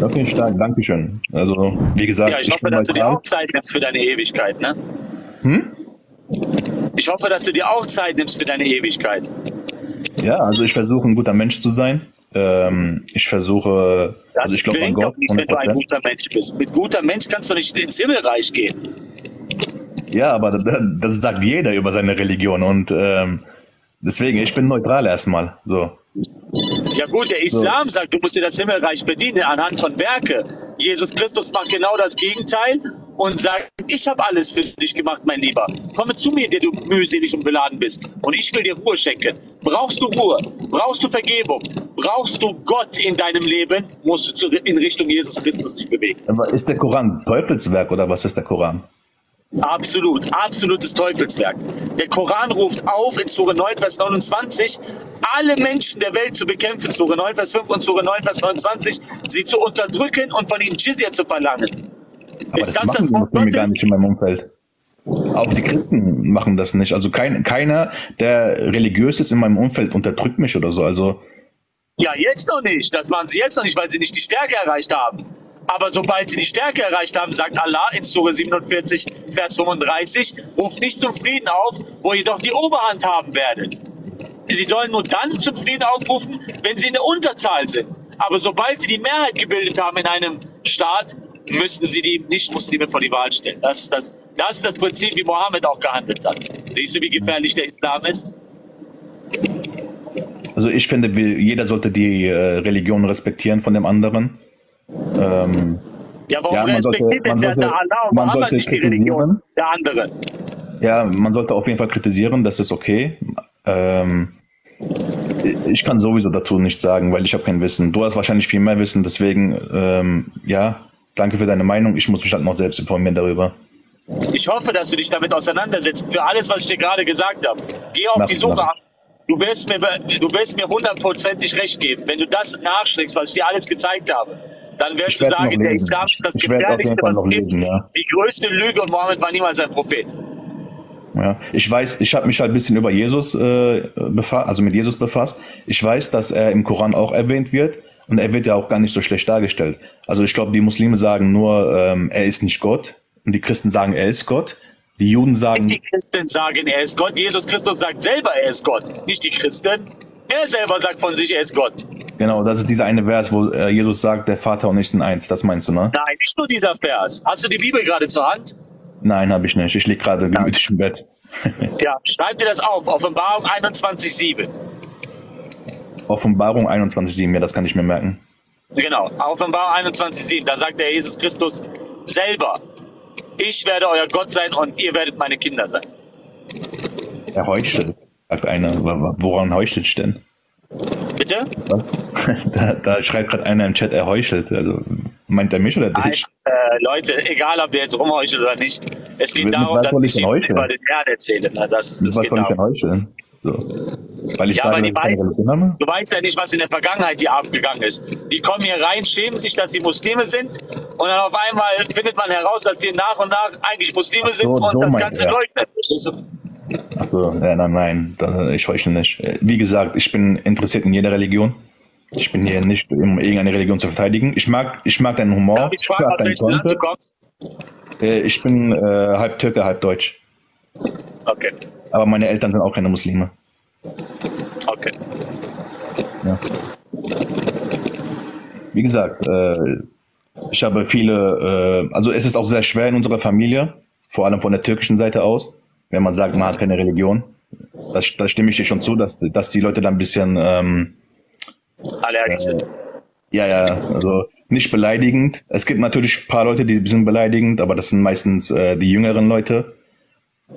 Okay, stark, Dankeschön. Also, wie gesagt, ja, ich, ich hoffe, dass du dir auch Zeit nimmst für deine Ewigkeit, ne? Hm? Ich hoffe, dass du dir auch Zeit nimmst für deine Ewigkeit. Ja, also ich versuche ein guter Mensch zu sein. Ähm, ich versuche, das also ich glaube an Gott. Doch nicht, wenn du ein guter Mensch bist. Mit guter Mensch kannst du nicht ins Himmelreich gehen. Ja, aber das sagt jeder über seine Religion und ähm, deswegen, ich bin neutral erstmal. So. Ja gut, der Islam sagt, du musst dir das Himmelreich verdienen anhand von Werke. Jesus Christus macht genau das Gegenteil und sagt, ich habe alles für dich gemacht, mein Lieber. Komme zu mir, der du mühselig und beladen bist. Und ich will dir Ruhe schenken. Brauchst du Ruhe? Brauchst du Vergebung? Brauchst du Gott in deinem Leben? Musst du in Richtung Jesus Christus dich bewegen. Aber ist der Koran Teufelswerk oder was ist der Koran? Absolut, absolutes Teufelswerk. Der Koran ruft auf in Sure 9, Vers 29, alle Menschen der Welt zu bekämpfen, Sure 9, Vers 5 und Sure 9, Vers 29, sie zu unterdrücken und von ihnen Jizya zu verlangen. Aber ist das, das machen das gar nicht in meinem Umfeld. Auch die Christen machen das nicht. Also kein, keiner, der religiös ist in meinem Umfeld, unterdrückt mich oder so. Also ja, jetzt noch nicht. Das machen sie jetzt noch nicht, weil sie nicht die Stärke erreicht haben. Aber sobald sie die Stärke erreicht haben, sagt Allah in Surah 47, Vers 35, ruft nicht zum Frieden auf, wo ihr doch die Oberhand haben werdet. Sie sollen nur dann zum Frieden aufrufen, wenn sie in der Unterzahl sind. Aber sobald sie die Mehrheit gebildet haben in einem Staat, müssen sie die Nicht-Muslime vor die Wahl stellen. Das ist das, das ist das Prinzip, wie Mohammed auch gehandelt hat. Siehst du, wie gefährlich der Islam ist? Also ich finde, jeder sollte die äh, Religion respektieren von dem anderen. Ähm, ja, warum ja, respektiert denn der, der Allah und Muhammad nicht die Religion der anderen? Ja, man sollte auf jeden Fall kritisieren, das ist okay. Ähm, ich kann sowieso dazu nichts sagen, weil ich habe kein Wissen. Du hast wahrscheinlich viel mehr Wissen, deswegen, ähm, ja, danke für deine Meinung. Ich muss mich halt noch selbst informieren darüber. Ich hoffe, dass du dich damit auseinandersetzt. Für alles, was ich dir gerade gesagt habe. Geh auf nach, die Suche nach. Du wirst mir, du wirst mir hundertprozentig recht geben, wenn du das nachschlägst, was ich dir alles gezeigt habe dann wirst du sagen, der Islam ist das ich gefährlichste, was es gibt. Ja. Die größte Lüge und Mohammed war niemals ein Prophet. Ja, ich weiß, ich habe mich halt ein bisschen über Jesus äh, befasst, also mit Jesus befasst. Ich weiß, dass er im Koran auch erwähnt wird und er wird ja auch gar nicht so schlecht dargestellt. Also ich glaube, die Muslime sagen nur, ähm, er ist nicht Gott und die Christen sagen, er ist Gott. Die Juden sagen. Nicht die Christen sagen, er ist Gott. Jesus Christus sagt selber, er ist Gott. Nicht die Christen. Er selber sagt von sich, er ist Gott. Genau, das ist dieser eine Vers, wo äh, Jesus sagt, der Vater und ich sind eins. Das meinst du, ne? Nein, nicht nur dieser Vers. Hast du die Bibel gerade zur Hand? Nein, habe ich nicht. Ich liege gerade gemütlich im Bett. ja, schreib dir das auf. Offenbarung 21,7. Offenbarung 21,7, ja, das kann ich mir merken. Genau, Offenbarung 21,7. Da sagt der Jesus Christus selber: Ich werde euer Gott sein und ihr werdet meine Kinder sein. Er heuchelt. Sagt einer, woran heuchelt denn? Bitte? Da, da schreibt gerade einer im Chat, er heuchelt. Also meint er mich oder dich? Nein, äh, Leute, egal ob der jetzt rumheuchelt oder nicht, es geht darum, dass ich über den Herrn erzähle. Na, das, das was soll ich denn heucheln? So. Weil ich ja, sage, aber die weiß, du weißt ja nicht, was in der Vergangenheit hier abgegangen ist. Die kommen hier rein, schämen sich, dass sie Muslime sind und dann auf einmal findet man heraus, dass sie nach und nach eigentlich Muslime so, sind und so das Ganze ja. leugnen. Du? Achso, nein, nein, nein, ich heuchle nicht. Wie gesagt, ich bin interessiert in jeder Religion. Ich bin hier nicht, um irgendeine Religion zu verteidigen. Ich mag, ich mag deinen Humor. Darf ich fragen, aus welchem Land du kommst? Äh, ich bin äh, halb Türke, halb Deutsch. Okay. Aber meine Eltern sind auch keine Muslime. Okay. Ja. Wie gesagt, äh, ich habe viele, äh, also es ist auch sehr schwer in unserer Familie, vor allem von der türkischen Seite aus wenn man sagt, man hat keine Religion. Das, das stimme ich dir schon zu, dass, dass die Leute da ein bisschen ähm, allergisch sind. Äh, ja, ja, also nicht beleidigend. Es gibt natürlich ein paar Leute, die sind beleidigend, aber das sind meistens äh, die jüngeren Leute.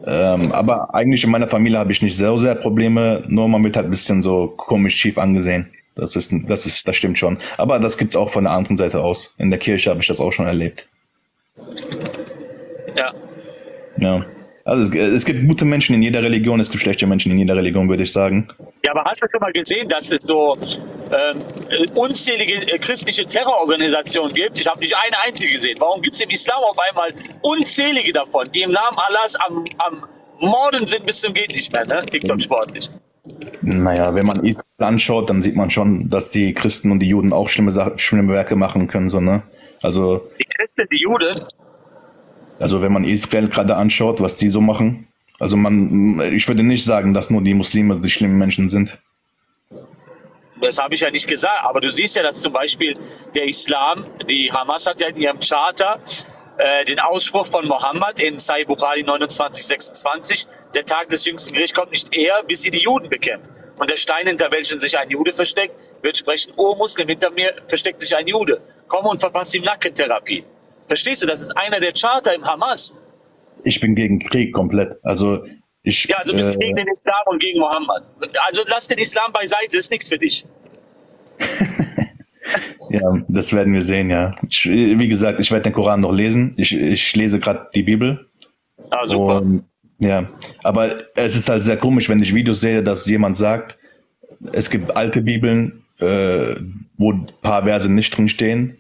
Ähm, aber eigentlich in meiner Familie habe ich nicht so sehr Probleme, nur man wird halt ein bisschen so komisch schief angesehen. Das ist, das ist, das stimmt schon. Aber das gibt's auch von der anderen Seite aus. In der Kirche habe ich das auch schon erlebt. Ja. Ja. Also es, es, gibt gute Menschen in jeder Religion, es gibt schlechte Menschen in jeder Religion, würde ich sagen. Ja, aber hast du schon mal gesehen, dass es so ähm, unzählige äh, christliche Terrororganisationen gibt? Ich habe nicht eine einzige gesehen. Warum gibt es im Islam auf einmal unzählige davon, die im Namen Allahs am, am Morden sind bis zum geht nicht mehr, ne? TikTok sportlich. Naja, wenn man Israel anschaut, dann sieht man schon, dass die Christen und die Juden auch schlimme, schlimme Werke machen können, so, ne? Also. Die Christen, die Juden? Also, wenn man Israel gerade anschaut, was die so machen, also man, ich würde nicht sagen, dass nur die Muslime die schlimmen Menschen sind. Das habe ich ja nicht gesagt, aber du siehst ja, dass zum Beispiel der Islam, die Hamas hat ja in ihrem Charter äh, den Ausspruch von Mohammed in Sahih Bukhari 2926, der Tag des jüngsten Gerichts kommt nicht eher, bis ihr die Juden bekennt. Und der Stein, hinter welchem sich ein Jude versteckt, wird sprechen, oh Muslim, hinter mir versteckt sich ein Jude. Komm und verpasst ihm Nackentherapie. Verstehst du, das ist einer der Charter im Hamas. Ich bin gegen Krieg komplett. Also ich, ja, also bist du äh, gegen den Islam und gegen Mohammed. Also lass den Islam beiseite, ist nichts für dich. ja, das werden wir sehen, ja. Ich, wie gesagt, ich werde den Koran noch lesen. Ich, ich lese gerade die Bibel. Ah, super. Und, ja, aber es ist halt sehr komisch, wenn ich Videos sehe, dass jemand sagt, es gibt alte Bibeln, äh, wo ein paar Verse nicht drinstehen,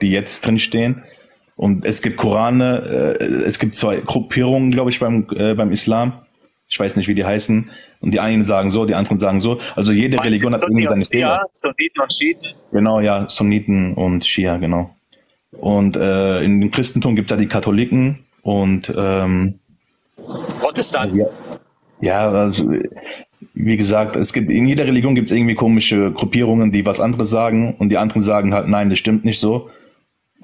die jetzt drinstehen. Und es gibt Korane, äh, es gibt zwei Gruppierungen, glaube ich, beim, äh, beim Islam. Ich weiß nicht, wie die heißen. Und die einen sagen so, die anderen sagen so. Also jede Meinst Religion hat irgendwie seine Fehler. Sunniten und Schiiten? Genau, ja, Sunniten und Schia, genau. Und äh, in dem Christentum gibt es ja die Katholiken und ähm, Protestanten. Ja, ja, also wie gesagt, es gibt in jeder Religion gibt es irgendwie komische Gruppierungen, die was anderes sagen und die anderen sagen halt, nein, das stimmt nicht so.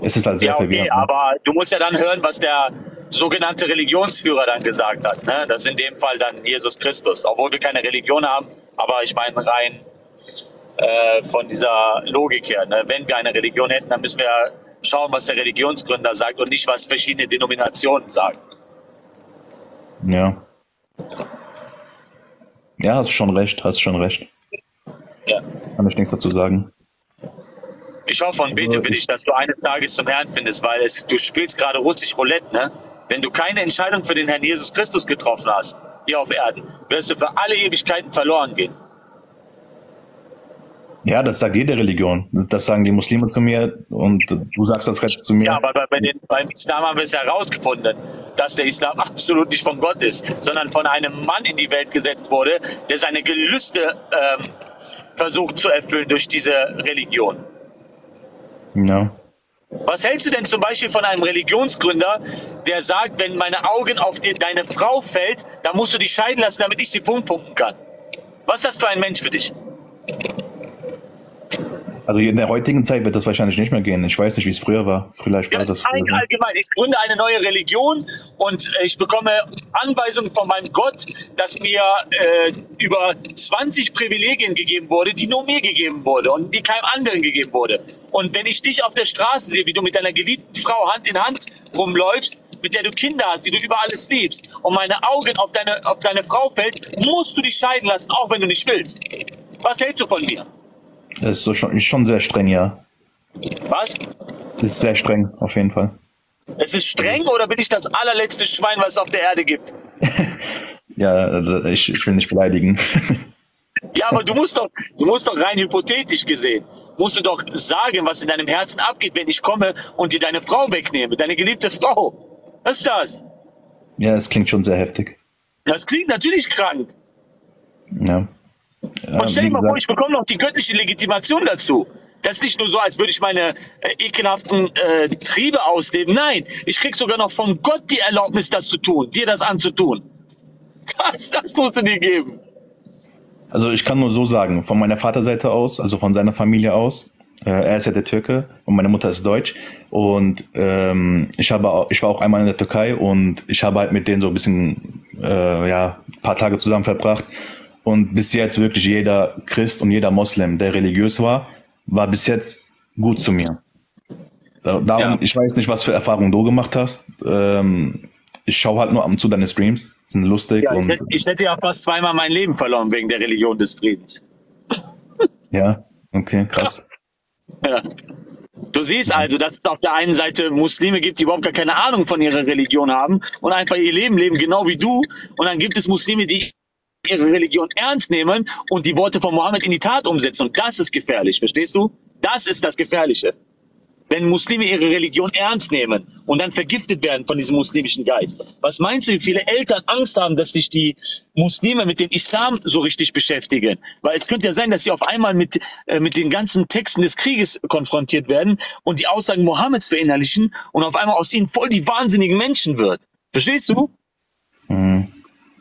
Es ist halt sehr ja, okay, verwirrend. Ne? aber du musst ja dann hören, was der sogenannte Religionsführer dann gesagt hat. Ne? Das ist in dem Fall dann Jesus Christus. Obwohl wir keine Religion haben, aber ich meine rein äh, von dieser Logik her. Ne? Wenn wir eine Religion hätten, dann müssen wir schauen, was der Religionsgründer sagt und nicht, was verschiedene Denominationen sagen. Ja. Ja, hast schon recht, hast schon recht. Ja. Kann ich nichts dazu sagen. Ich hoffe und bete für dich, dass du eines Tages zum Herrn findest, weil es, du spielst gerade russisch Roulette, ne? Wenn du keine Entscheidung für den Herrn Jesus Christus getroffen hast, hier auf Erden, wirst du für alle Ewigkeiten verloren gehen. Ja, das sagt jede Religion. Das sagen die Muslime zu mir und du sagst das recht zu mir. Ja, aber bei den, beim Islam haben wir es herausgefunden, dass der Islam absolut nicht von Gott ist, sondern von einem Mann in die Welt gesetzt wurde, der seine Gelüste ähm, versucht zu erfüllen durch diese Religion. Ja. Was hältst du denn zum Beispiel von einem Religionsgründer, der sagt, wenn meine Augen auf die, deine Frau fällt, dann musst du dich scheiden lassen, damit ich sie Punkt punkten kann? Was ist das für ein Mensch für dich? Also in der heutigen Zeit wird das wahrscheinlich nicht mehr gehen. Ich weiß nicht, wie es früher war. Vielleicht war ja, das. Früher allgemein. Ich gründe eine neue Religion und äh, ich bekomme Anweisungen von meinem Gott, dass mir äh, über 20 Privilegien gegeben wurde, die nur mir gegeben wurde und die keinem anderen gegeben wurde. Und wenn ich dich auf der Straße sehe, wie du mit deiner geliebten Frau Hand in Hand rumläufst, mit der du Kinder hast, die du über alles liebst, und meine Augen auf deine, auf deine Frau fällt, musst du dich scheiden lassen, auch wenn du nicht willst. Was hältst du von mir? Das ist so schon, schon sehr streng, ja. Was? Das ist sehr streng, auf jeden Fall. Es ist streng oder bin ich das allerletzte Schwein, was es auf der Erde gibt? ja, ich, ich will nicht beleidigen. ja, aber du musst doch, du musst doch rein hypothetisch gesehen, musst du doch sagen, was in deinem Herzen abgeht, wenn ich komme und dir deine Frau wegnehme, deine geliebte Frau. Was ist das? Ja, es klingt schon sehr heftig. Das klingt natürlich krank. Ja. Und stell dir mal vor, ich bekomme noch die göttliche Legitimation dazu. Das ist nicht nur so, als würde ich meine äh, ekelhaften äh, Triebe ausleben. Nein, ich krieg sogar noch von Gott die Erlaubnis, das zu tun, dir das anzutun. Das, das musst du dir geben. Also ich kann nur so sagen, von meiner Vaterseite aus, also von seiner Familie aus, äh, er ist ja der Türke und meine Mutter ist Deutsch und ähm, ich habe auch, ich war auch einmal in der Türkei und ich habe halt mit denen so ein bisschen äh, ja paar Tage zusammen verbracht und bis jetzt wirklich jeder Christ und jeder Moslem, der religiös war, war bis jetzt gut zu mir. Darum, ja. ich weiß nicht, was für Erfahrungen du gemacht hast. Ähm, ich schaue halt nur ab und zu deine Streams, sind lustig. Ja, ich, hätte, ich hätte ja fast zweimal mein Leben verloren wegen der Religion des Friedens. Ja, okay, krass. Ja. ja. Du siehst also, dass es auf der einen Seite Muslime gibt, die überhaupt gar keine Ahnung von ihrer Religion haben und einfach ihr Leben leben, genau wie du. Und dann gibt es Muslime, die ihre Religion ernst nehmen und die Worte von Mohammed in die Tat umsetzen. Und das ist gefährlich, verstehst du? Das ist das Gefährliche. Wenn Muslime ihre Religion ernst nehmen und dann vergiftet werden von diesem muslimischen Geist. Was meinst du, wie viele Eltern Angst haben, dass sich die Muslime mit dem Islam so richtig beschäftigen? Weil es könnte ja sein, dass sie auf einmal mit, äh, mit den ganzen Texten des Krieges konfrontiert werden und die Aussagen Mohammeds verinnerlichen und auf einmal aus ihnen voll die wahnsinnigen Menschen wird. Verstehst du?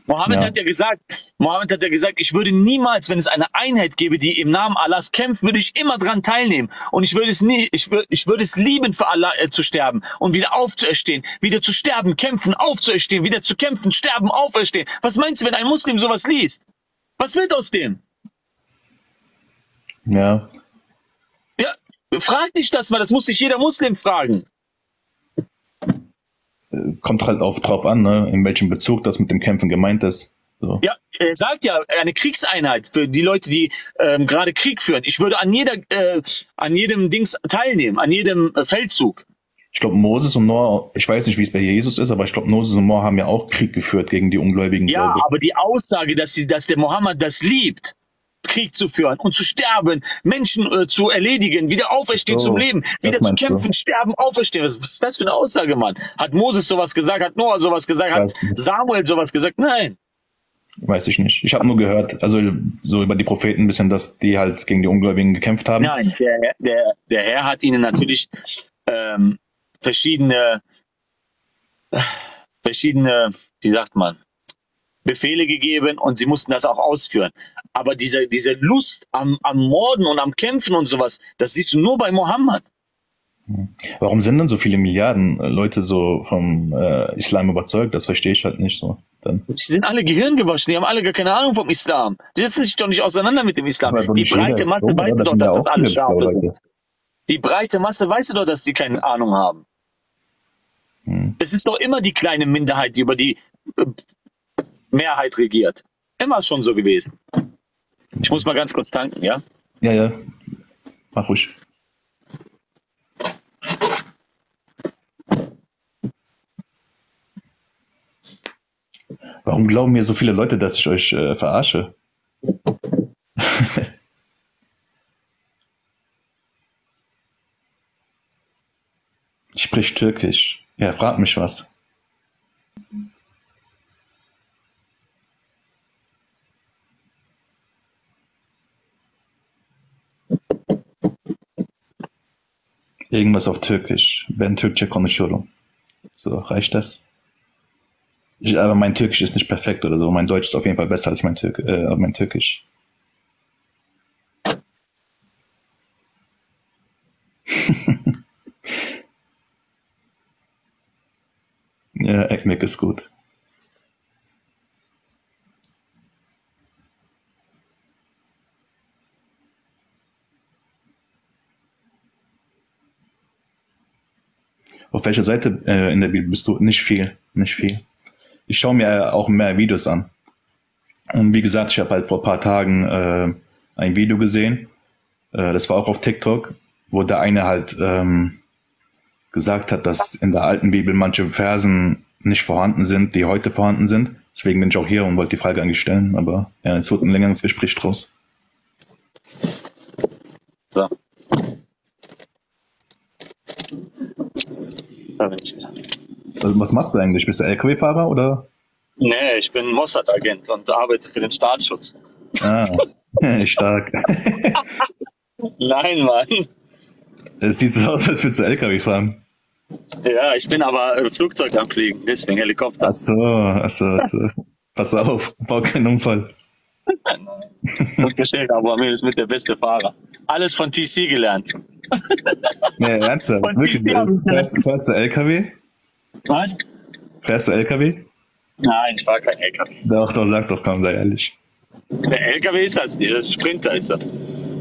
Mohammed ja. hat ja gesagt, Mohammed hat ja gesagt, ich würde niemals, wenn es eine Einheit gäbe, die im Namen Allahs kämpft, würde ich immer dran teilnehmen. Und ich würde es nie, ich würde, ich würde es lieben, für Allah äh, zu sterben und wieder aufzuerstehen, wieder zu sterben, kämpfen, aufzuerstehen, wieder zu kämpfen, sterben, auferstehen. Was meinst du, wenn ein Muslim sowas liest? Was wird aus dem? Ja. Ja, frag dich das mal, das muss sich jeder Muslim fragen kommt halt auch drauf an, ne, in welchem Bezug das mit dem Kämpfen gemeint ist. So. Ja, er sagt ja, eine Kriegseinheit für die Leute, die ähm, gerade Krieg führen. Ich würde an jeder, äh, an jedem Dings teilnehmen, an jedem äh, Feldzug. Ich glaube, Moses und Noah, ich weiß nicht, wie es bei Jesus ist, aber ich glaube, Moses und Noah haben ja auch Krieg geführt gegen die Ungläubigen. Ja, aber die Aussage, dass, sie, dass der Mohammed das liebt, Krieg zu führen und zu sterben, Menschen äh, zu erledigen, wieder auferstehen so, zum Leben, wieder zu kämpfen, du? sterben, auferstehen. Was, was, ist das für eine Aussage, Mann? Hat Moses sowas gesagt? Hat Noah sowas gesagt? Hat Samuel sowas gesagt? Nein. Weiß ich nicht. Ich habe nur gehört, also so über die Propheten ein bisschen, dass die halt gegen die Ungläubigen gekämpft haben. Nein, der, der, der Herr hat ihnen natürlich ähm, verschiedene, verschiedene, wie sagt man, Befehle gegeben und sie mussten das auch ausführen. Aber diese, diese Lust am, am Morden und am Kämpfen und sowas, das siehst du nur bei Mohammed. Warum sind denn so viele Milliarden äh, Leute so vom äh, Islam überzeugt? Das verstehe ich halt nicht so. Dann. Die sind alle gehirngewaschen, die haben alle gar keine Ahnung vom Islam. Die setzen sich doch nicht auseinander mit dem Islam. Die breite Masse dumm, weiß doch, dass das alle Schafe sind. Die breite Masse weiß doch, dass die keine Ahnung haben. Hm. Es ist doch immer die kleine Minderheit, die über die äh, Mehrheit regiert. Immer schon so gewesen. Ich muss mal ganz kurz tanken, ja? Ja, ja. Mach ruhig. Warum glauben mir so viele Leute, dass ich euch äh, verarsche? ich sprich Türkisch. Ja, frag mich was. Irgendwas auf Türkisch. Ben Türkçe konuşuyorum. So, reicht das? Ich, aber mein Türkisch ist nicht perfekt oder so. Mein Deutsch ist auf jeden Fall besser als mein, Türk äh, mein Türkisch. ja, Ekmek ist gut. Auf welcher Seite äh, in der Bibel bist du? Nicht viel, nicht viel. Ich schaue mir auch mehr Videos an. Und wie gesagt, ich habe halt vor paar Tagen äh, ein Video gesehen. Äh, das war auch auf TikTok, wo der eine halt ähm, gesagt hat, dass in der alten Bibel manche Versen nicht vorhanden sind, die heute vorhanden sind. Deswegen bin ich auch hier und wollte die Frage eigentlich stellen, aber ja, es wird ein längeres Gespräch draus. So. Da bin ich wieder. Also was machst du eigentlich? Bist du LKW-Fahrer oder? Nee, ich bin Mossad-Agent und arbeite für den Staatsschutz. Ah, stark. Nein, Mann. Es sieht so aus, als würdest du LKW fahren. Ja, ich bin aber äh, Flugzeug am Fliegen, deswegen Helikopter. Ach so, ach so, ach so. Pass auf, bau keinen Unfall. Dr. Sheikh Abu Amir ist mit der beste Fahrer. Alles von TC gelernt. Nee, ernsthaft? Wirklich? Fährst, fährst du LKW? Was? Fährst du LKW? Nein, ich fahre kein LKW. Doch, doch, sag doch, komm, sei ehrlich. Der LKW ist das nicht, das ist Sprinter ist das.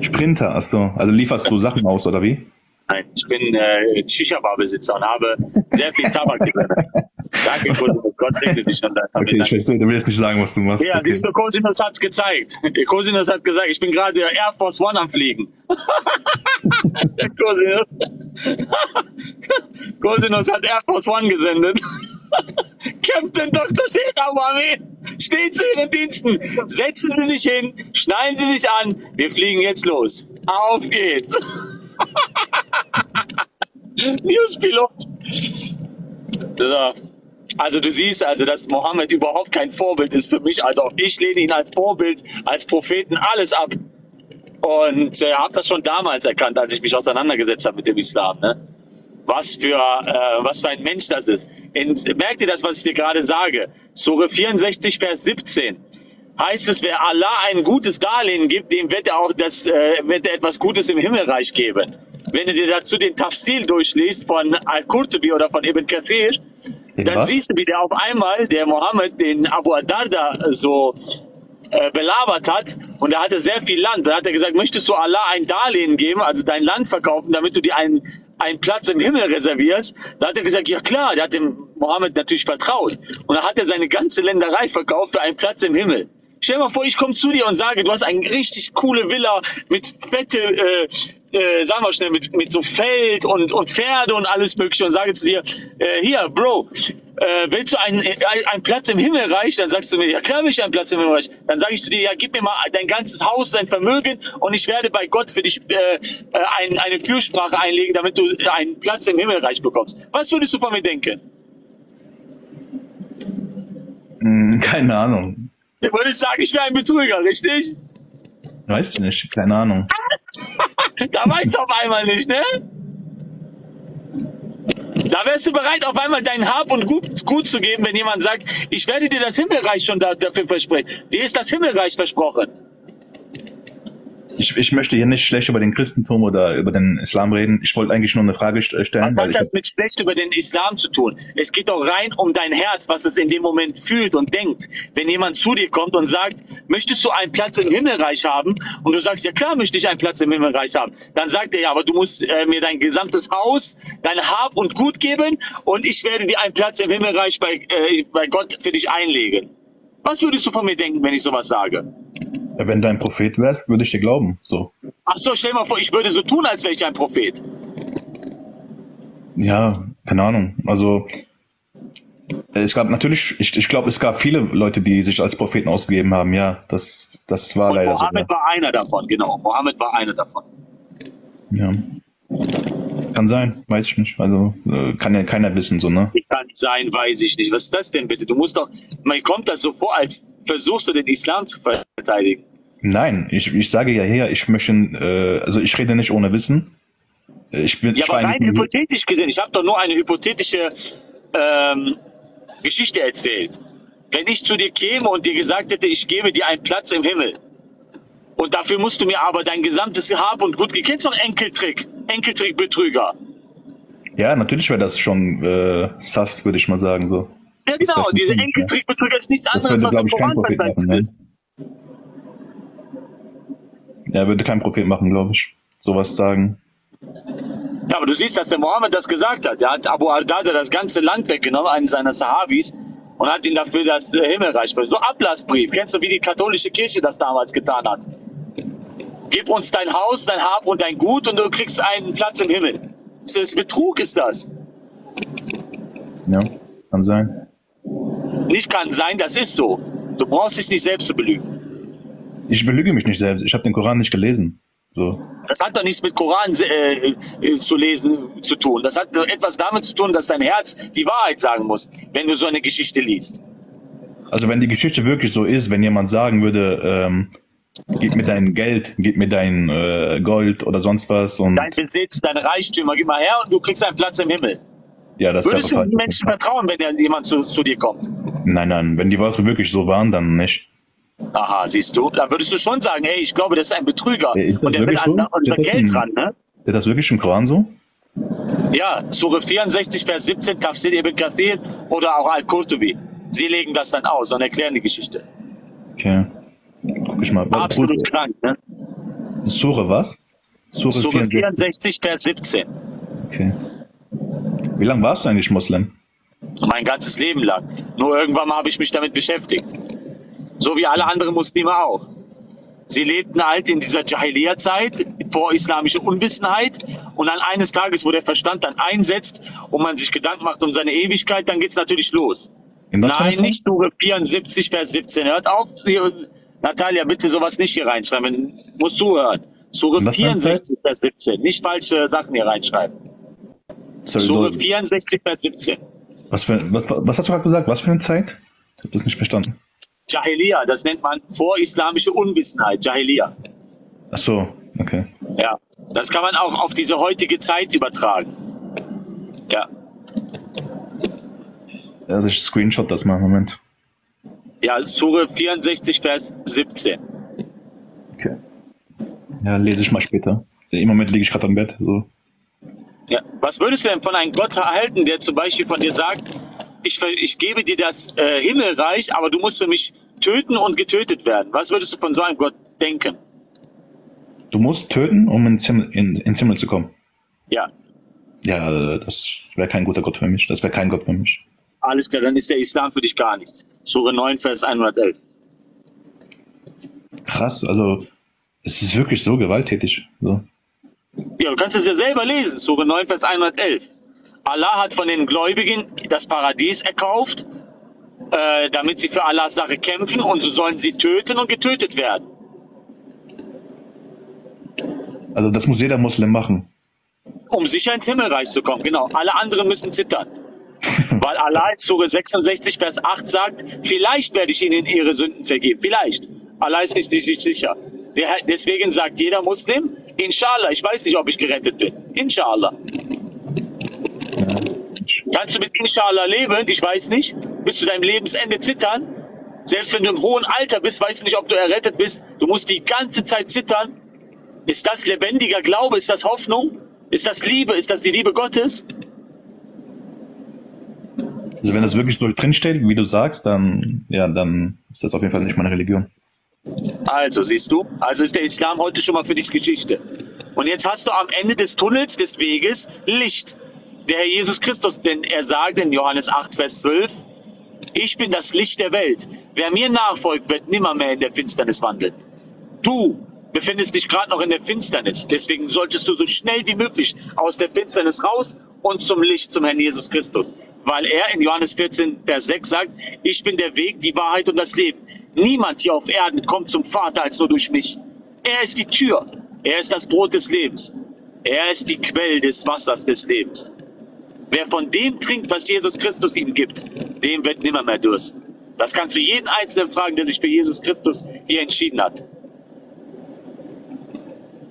Sprinter, achso. Also lieferst du Sachen aus, oder wie? Nein, ich bin äh, Shisha-Bar-Besitzer und habe sehr viel Tabak gewinnen. Danke, Gott segne dich schon. Okay, ich verstehe, du willst nicht sagen, was du machst. Ja, okay. siehst du, Cosinus hat's gezeigt. Cosinus hat gesagt, ich bin gerade Air Force One am Fliegen. Cosinus. Cosinus hat Air Force One gesendet. Captain Dr. Sheikh steht zu Ihren Diensten. Setzen Sie sich hin, schnallen Sie sich an. Wir fliegen jetzt los. Auf geht's. Großpilot. So. Also du siehst also, dass Mohammed überhaupt kein Vorbild ist für mich. Also ich lehne ihn als Vorbild, als Propheten alles ab. Und äh, habe das schon damals erkannt, als ich mich auseinandergesetzt habe mit dem Islam. Ne? Was für äh, was für ein Mensch das ist. In, merkt ihr das, was ich dir gerade sage? Sure 64, Vers 17 heißt es, wer Allah ein gutes Darlehen gibt, dem wird er auch das, äh, wird er etwas Gutes im Himmelreich geben. Wenn du dir dazu den Tafsil durchliest von Al-Qurtubi oder von Ibn Kathir, dann was? siehst du, wie der auf einmal, der Mohammed, den Abu Adarda so äh, belabert hat und er hatte sehr viel Land. Da hat er gesagt, möchtest du Allah ein Darlehen geben, also dein Land verkaufen, damit du dir einen, einen Platz im Himmel reservierst? Da hat er gesagt, ja klar, der hat dem Mohammed natürlich vertraut. Und da hat er seine ganze Länderei verkauft für einen Platz im Himmel. Stell dir mal vor, ich komme zu dir und sage, du hast eine richtig coole Villa mit fette, äh, äh, sagen wir schnell, mit, mit so Feld und, und Pferde und alles mögliche und sage zu dir, äh, hier, Bro, äh, willst du einen, äh, einen Platz im Himmelreich? Dann sagst du mir, ja klar will ich einen Platz im Himmelreich. Dann sage ich zu dir, ja, gib mir mal dein ganzes Haus, dein Vermögen und ich werde bei Gott für dich äh, äh ein, eine Fürsprache einlegen, damit du einen Platz im Himmelreich bekommst. Was würdest du von mir denken? Hm, keine Ahnung. Du würdest sagen, ich wäre ein Betrüger, richtig? Weiß ich nicht, keine Ahnung. da weißt du auf einmal nicht, ne? Da wärst du bereit, auf einmal dein Hab und Gut, Gut zu geben, wenn jemand sagt, ich werde dir das Himmelreich schon da, dafür versprechen. Dir ist das Himmelreich versprochen ich, ich möchte hier nicht schlecht über den Christentum oder über den Islam reden. Ich wollte eigentlich nur eine Frage stellen. Was hat das mit schlecht über den Islam zu tun? Es geht doch rein um dein Herz, was es in dem Moment fühlt und denkt. Wenn jemand zu dir kommt und sagt, möchtest du einen Platz im Himmelreich haben? Und du sagst, ja klar möchte ich einen Platz im Himmelreich haben. Dann sagt er, ja, aber du musst äh, mir dein gesamtes Haus, dein Hab und Gut geben und ich werde dir einen Platz im Himmelreich bei, äh, bei Gott für dich einlegen. Was würdest du von mir denken, wenn ich sowas sage? Ja, wenn du ein Prophet wärst, würde ich dir glauben. So. Ach so, stell mal vor, ich würde so tun, als wäre ich ein Prophet. Ja, keine Ahnung. Also ich glaube natürlich, ich, ich glaube, es gab viele Leute, die sich als Propheten ausgegeben haben. Ja, das, das war Und leider Mohammed so. Mohammed war einer davon, genau. Mohammed war einer davon. Ja. Kann sein, weiß ich nicht. Also äh, kann ja keiner wissen, so, ne? Kann sein, weiß ich nicht. Was ist das denn bitte? Du musst doch, mir kommt das so vor, als versuchst du den Islam zu verteidigen. Nein, ich, ich sage ja her, ich möchte, äh, also ich rede nicht ohne Wissen. Ich bin, ja, aber rein hypothetisch gesehen, ich habe doch nur eine hypothetische ähm, Geschichte erzählt. Wenn ich zu dir käme und dir gesagt hätte, ich gebe dir einen Platz im Himmel, und dafür musst du mir aber dein gesamtes Hab und Gut, kennst doch Enkeltrick, Enkeltrick-Betrüger. Ja, natürlich wäre das schon äh, sass, würde ich mal sagen. So. Ja, genau, diese Enkeltrick-Betrüger ist nichts anderes, was im Koran verzeichnet ist. Er würde kein Prophet machen, glaube ich. Sowas sagen. Ja, aber du siehst, dass der Mohammed das gesagt hat. Der hat Abu Ardada das ganze Land weggenommen, einen seiner Sahabis, und hat ihn dafür das Himmelreich So Ablassbrief. Kennst du, wie die katholische Kirche das damals getan hat? Gib uns dein Haus, dein Hab und dein Gut und du kriegst einen Platz im Himmel. Das ist Betrug ist das. Ja, kann sein. Nicht kann sein, das ist so. Du brauchst dich nicht selbst zu belügen. Ich belüge mich nicht selbst. Ich habe den Koran nicht gelesen. So. Das hat doch nichts mit Koran äh, äh, zu lesen zu tun. Das hat etwas damit zu tun, dass dein Herz die Wahrheit sagen muss, wenn du so eine Geschichte liest. Also wenn die Geschichte wirklich so ist, wenn jemand sagen würde, ähm, gib mir dein Geld, gib mir dein äh, Gold oder sonst was und dein Besitz, deine Reichtümer, gib mal her und du kriegst einen Platz im Himmel. Ja, das Würdest du den Menschen vertrauen, wenn jemand zu, zu dir kommt? Nein, nein, wenn die Worte wirklich so waren, dann nicht. Aha, siehst du, da würdest du schon sagen, ey, ich glaube, das ist ein Betrüger. Ist und der will so? an unser Geld ran, ne? Ist das wirklich im Koran so? Ja, Surah 64, Vers 17, Tafsir ibn Kathir oder auch Al-Qurtubi. Sie legen das dann aus und erklären die Geschichte. Okay. Guck ich mal. Absolut Surah. krank, ne? Surah was? Surah, Surah 64, Vers 17. Okay. Wie lange warst du eigentlich Muslim? Mein ganzes Leben lang. Nur irgendwann mal habe ich mich damit beschäftigt. So wie alle anderen Muslime auch. Sie lebten halt in dieser Jahiliya-Zeit, vor islamischer Unwissenheit. Und dann eines Tages, wo der Verstand dann einsetzt und man sich Gedanken macht um seine Ewigkeit, dann geht es natürlich los. Nein, nicht nur 74, Vers 17. Hört auf, Natalia, bitte sowas nicht hier reinschreiben. Musst zuhören. Sure 64, Vers 17. Nicht falsche Sachen hier reinschreiben. Sorry, Sure 64, Vers 17. Was, für, was, was hast du gerade gesagt? Was für eine Zeit? Ich habe das nicht verstanden. Jahiliya, das nennt man vorislamische Unwissenheit, Jahiliya. Ach so, okay. Ja, das kann man auch auf diese heutige Zeit übertragen. Ja. Ja, ich screenshot das mal, Moment. Ja, Sure 64, Vers 17. Okay. Ja, lese ich mal später. Im Moment liege ich gerade am Bett. So. Ja. Was würdest du denn von einem Gott erhalten, der zum Beispiel von dir sagt, ich, ich gebe dir das äh, Himmelreich, aber du musst für mich töten und getötet werden? Was würdest du von so einem Gott denken? Du musst töten, um ins Himmel, in, ins Himmel zu kommen. Ja. Ja, das wäre kein guter Gott für mich. Das wäre kein Gott für mich. Alles klar, dann ist der Islam für dich gar nichts. Sure 9, Vers 111. Krass, also es ist wirklich so gewalttätig. So. Ja, du kannst es ja selber lesen, Sure 9, Vers 111. Allah hat von den Gläubigen das Paradies erkauft, äh, damit sie für Allahs Sache kämpfen und so sollen sie töten und getötet werden. Also das muss jeder Muslim machen. Um sicher ins Himmelreich zu kommen, genau. Alle anderen müssen zittern. Weil Allah in Sure 66, Vers 8 sagt, vielleicht werde ich ihnen ihre Sünden vergeben. Vielleicht. Allah ist nicht sich sicher. Der, deswegen sagt jeder Muslim, Inshallah, ich weiß nicht, ob ich gerettet bin. Inshallah. Kannst du mit Inshallah leben? Ich weiß nicht. Bis zu deinem Lebensende zittern? Selbst wenn du im hohen Alter bist, weißt du nicht, ob du errettet bist. Du musst die ganze Zeit zittern. Ist das lebendiger Glaube? Ist das Hoffnung? Ist das Liebe? Ist das die Liebe Gottes? Also wenn das wirklich so drinsteht, wie du sagst, dann, ja, dann ist das auf jeden Fall nicht meine Religion. Also, siehst du, also ist der Islam heute schon mal für dich Geschichte. Und jetzt hast du am Ende des Tunnels, des Weges, Licht. Der Herr Jesus Christus, denn er sagt in Johannes 8, Vers 12, ich bin das Licht der Welt. Wer mir nachfolgt, wird nimmer mehr in der Finsternis wandeln. Du befindest dich gerade noch in der Finsternis. Deswegen solltest du so schnell wie möglich aus der Finsternis raus und zum Licht, zum Herrn Jesus Christus. Weil er in Johannes 14, Vers 6 sagt, ich bin der Weg, die Wahrheit und das Leben. Niemand hier auf Erden kommt zum Vater als nur durch mich. Er ist die Tür. Er ist das Brot des Lebens. Er ist die Quelle des Wassers des Lebens. Wer von dem trinkt, was Jesus Christus ihm gibt, dem wird nimmer mehr dürsten. Das kannst du jeden Einzelnen fragen, der sich für Jesus Christus hier entschieden hat.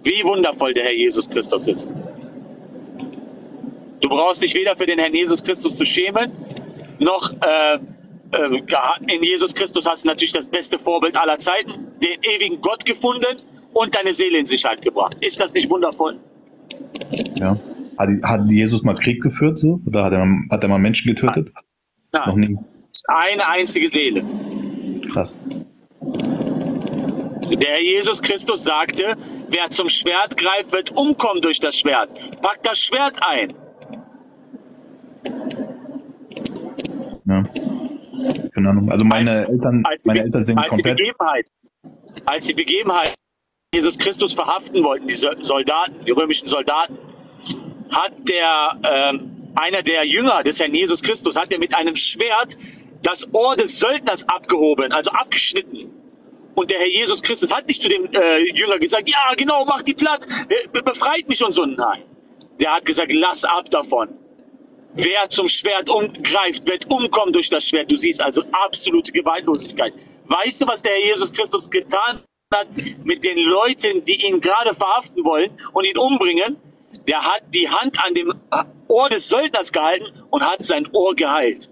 Wie wundervoll der Herr Jesus Christus ist. Du brauchst dich weder für den Herrn Jesus Christus zu schämen, noch äh, äh, in Jesus Christus hast du natürlich das beste Vorbild aller Zeiten, den ewigen Gott gefunden und deine Seele in Sicherheit gebracht. Ist das nicht wundervoll? Ja. Hat, hat Jesus mal Krieg geführt so? Oder hat er, hat er mal Menschen getötet? Nein. Noch nie. Eine einzige Seele. Krass. Der Jesus Christus sagte, wer zum Schwert greift, wird umkommen durch das Schwert. Pack das Schwert ein. Ja. Keine Ahnung. Also meine als, Eltern, als meine Eltern sind als komplett. Die Begebenheit, als die Begebenheit Jesus Christus verhaften wollten, die Soldaten, die römischen Soldaten, hat der ähm, einer der Jünger des Herrn Jesus Christus hat er mit einem Schwert das Ohr des Söldners abgehoben, also abgeschnitten. Und der Herr Jesus Christus hat nicht zu dem äh, Jünger gesagt, ja, genau, mach die platt, be befreit mich und so. Nein. Der hat gesagt, lass ab davon. Wer zum Schwert umgreift, wird umkommen durch das Schwert. Du siehst also absolute Gewaltlosigkeit. Weißt du, was der Herr Jesus Christus getan hat mit den Leuten, die ihn gerade verhaften wollen und ihn umbringen? Der hat die Hand an dem Ohr des Söldners gehalten und hat sein Ohr geheilt.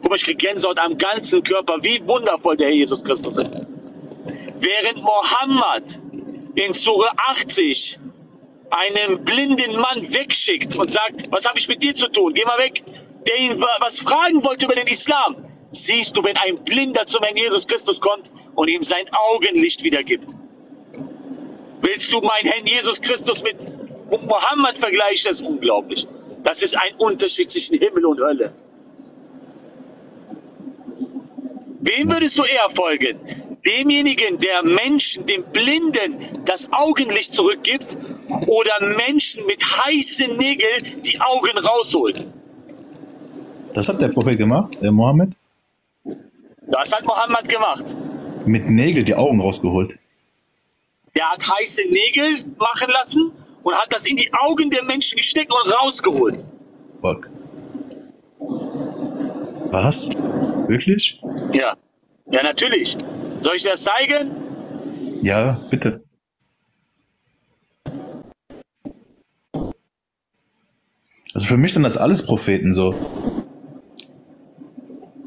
Guck mal, ich kriege Gänsehaut am ganzen Körper, wie wundervoll der Herr Jesus Christus ist. Während Mohammed in Sure 80 einen blinden Mann wegschickt und sagt, was habe ich mit dir zu tun? Geh mal weg. Der ihn was fragen wollte über den Islam. Siehst du, wenn ein Blinder zum Herrn Jesus Christus kommt und ihm sein Augenlicht wiedergibt. Willst du meinen Herrn Jesus Christus mit Mohammed vergleichen? Das unglaublich. Das ist ein Unterschied zwischen Himmel und Hölle. Wem würdest du eher folgen? Demjenigen, der Menschen, dem Blinden, das Augenlicht zurückgibt oder Menschen mit heißen Nägeln die Augen rausholt? Das hat der Prophet gemacht, der Mohammed? Das hat Mohammed gemacht. Mit Nägeln die Augen rausgeholt. Der hat heiße Nägel machen lassen und hat das in die Augen der Menschen gesteckt und rausgeholt. Fuck. Was? Wirklich? Ja. Ja, natürlich. Soll ich das zeigen? Ja, bitte. Also für mich sind das alles Propheten so.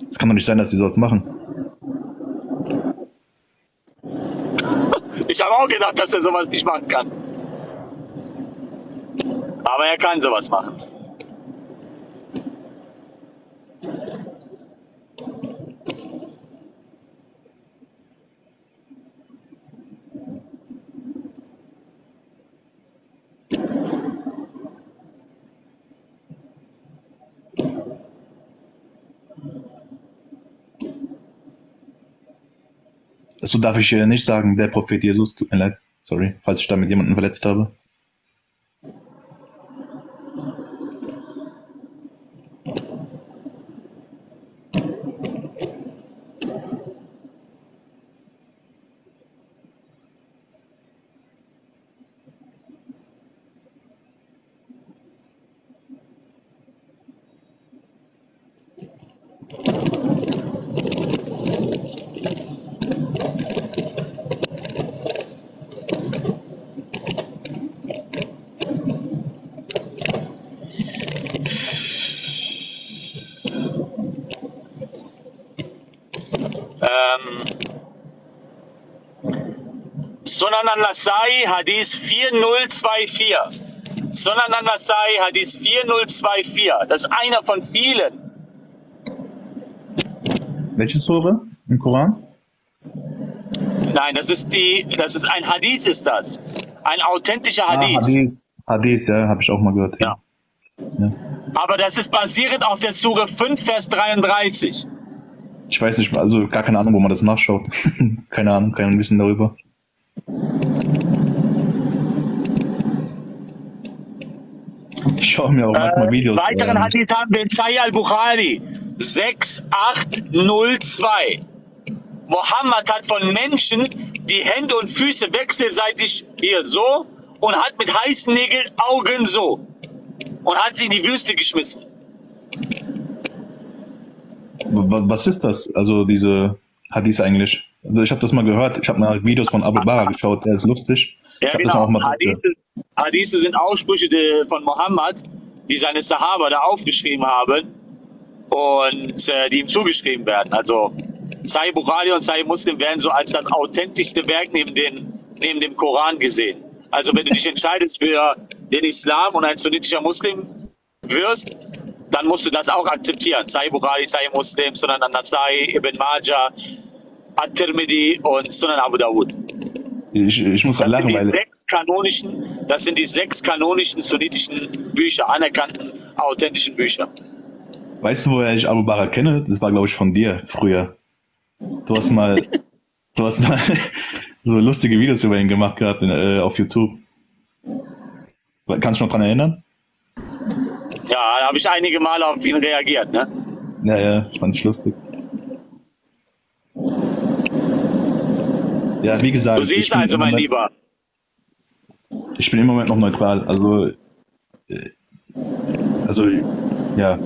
Es kann doch nicht sein, dass sie sowas machen. Ich habe auch gedacht, dass er sowas nicht machen kann. Aber er kann sowas machen. So darf ich äh, nicht sagen, der Prophet Jesus, tut mir leid. Sorry, falls ich damit jemanden verletzt habe. Ähm, Sunan Hadith 4024. Sunan al-Nasai, Hadith 4024. Das ist einer von vielen. Welche Sure im Koran? Nein, das ist die, das ist ein Hadith, ist das. Ein authentischer Ah, Hadith. Hadith. Hadith, ja, habe ich auch mal gehört. Ja. Ja. Aber das ist basierend auf der Sure 5, Vers 33. Ich weiß nicht, also gar keine Ahnung, wo man das nachschaut. keine Ahnung, kein Wissen darüber. Ich schaue mir auch manchmal Äh, Videos weiteren ähm, Hadith haben wir in Sahih al-Bukhari 6802. Mohammed hat von Menschen die Hände und Füße wechselseitig hier so und hat mit heißen Nägeln Augen so und hat sie in die Wüste geschmissen. wa- Was ist das? Also diese Hadith eigentlich? Also ich habe das mal gehört. Ich habe mal Videos von Abu Bakr geschaut. Der ist lustig. Ja, genau. Hadithe, Hadithe sind Aussprüche von Mohammed, die seine Sahaba da aufgeschrieben haben und äh, die ihm zugeschrieben werden. Also Sahih Bukhari und Sahih Muslim werden so als das authentischste Werk neben, den, neben dem Koran gesehen. Also wenn du dich entscheidest für den Islam und ein sunnitischer Muslim wirst, dann musst du das auch akzeptieren. Sahih Bukhari, Sahih Muslim, Sunan an-Nasai, Ibn Majah, At-Tirmidhi und Sunan Abu Dawud. Ich, ich muss gerade lachen, weil sechs kanonischen, das sind die sechs kanonischen sunnitischen Bücher, anerkannten, authentischen Bücher. weißt du, woher ich Abu Bakr kenne? Das war, glaube ich, von dir früher. Du hast mal, du hast mal so lustige Videos über ihn gemacht gehabt in, äh, auf YouTube. Kannst du noch dran erinnern? Ja, da habe ich einige Male auf ihn reagiert. Ne? Ja, ja, fand ich lustig. Ja, wie gesagt. Du ich siehst bin also, mein Moment- Lieber. Ich bin im Moment noch neutral. Also, äh, also, ja,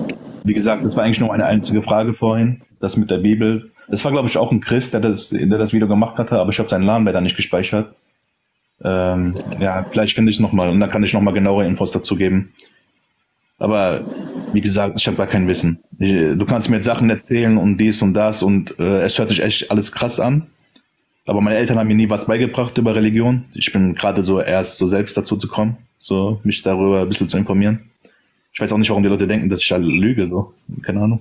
wie gesagt, das war eigentlich nur eine einzige Frage vorhin. Das mit der Bibel. Das war, glaube ich, auch ein Christ, der das, der das Video gemacht hatte, aber ich habe seinen Namen leider nicht gespeichert. Ähm, ja, vielleicht finde ich es nochmal und dann kann ich nochmal genauere Infos dazu geben. Aber wie gesagt, ich habe gar kein Wissen. Ich, du kannst mir jetzt Sachen erzählen und dies und das und äh, es hört sich echt alles krass an. Aber meine Eltern haben mir nie was beigebracht über Religion. Ich bin gerade so erst so selbst dazu zu kommen, so mich darüber ein bisschen zu informieren. Ich weiß auch nicht, warum die Leute denken, dass ich da lüge, so. Keine Ahnung.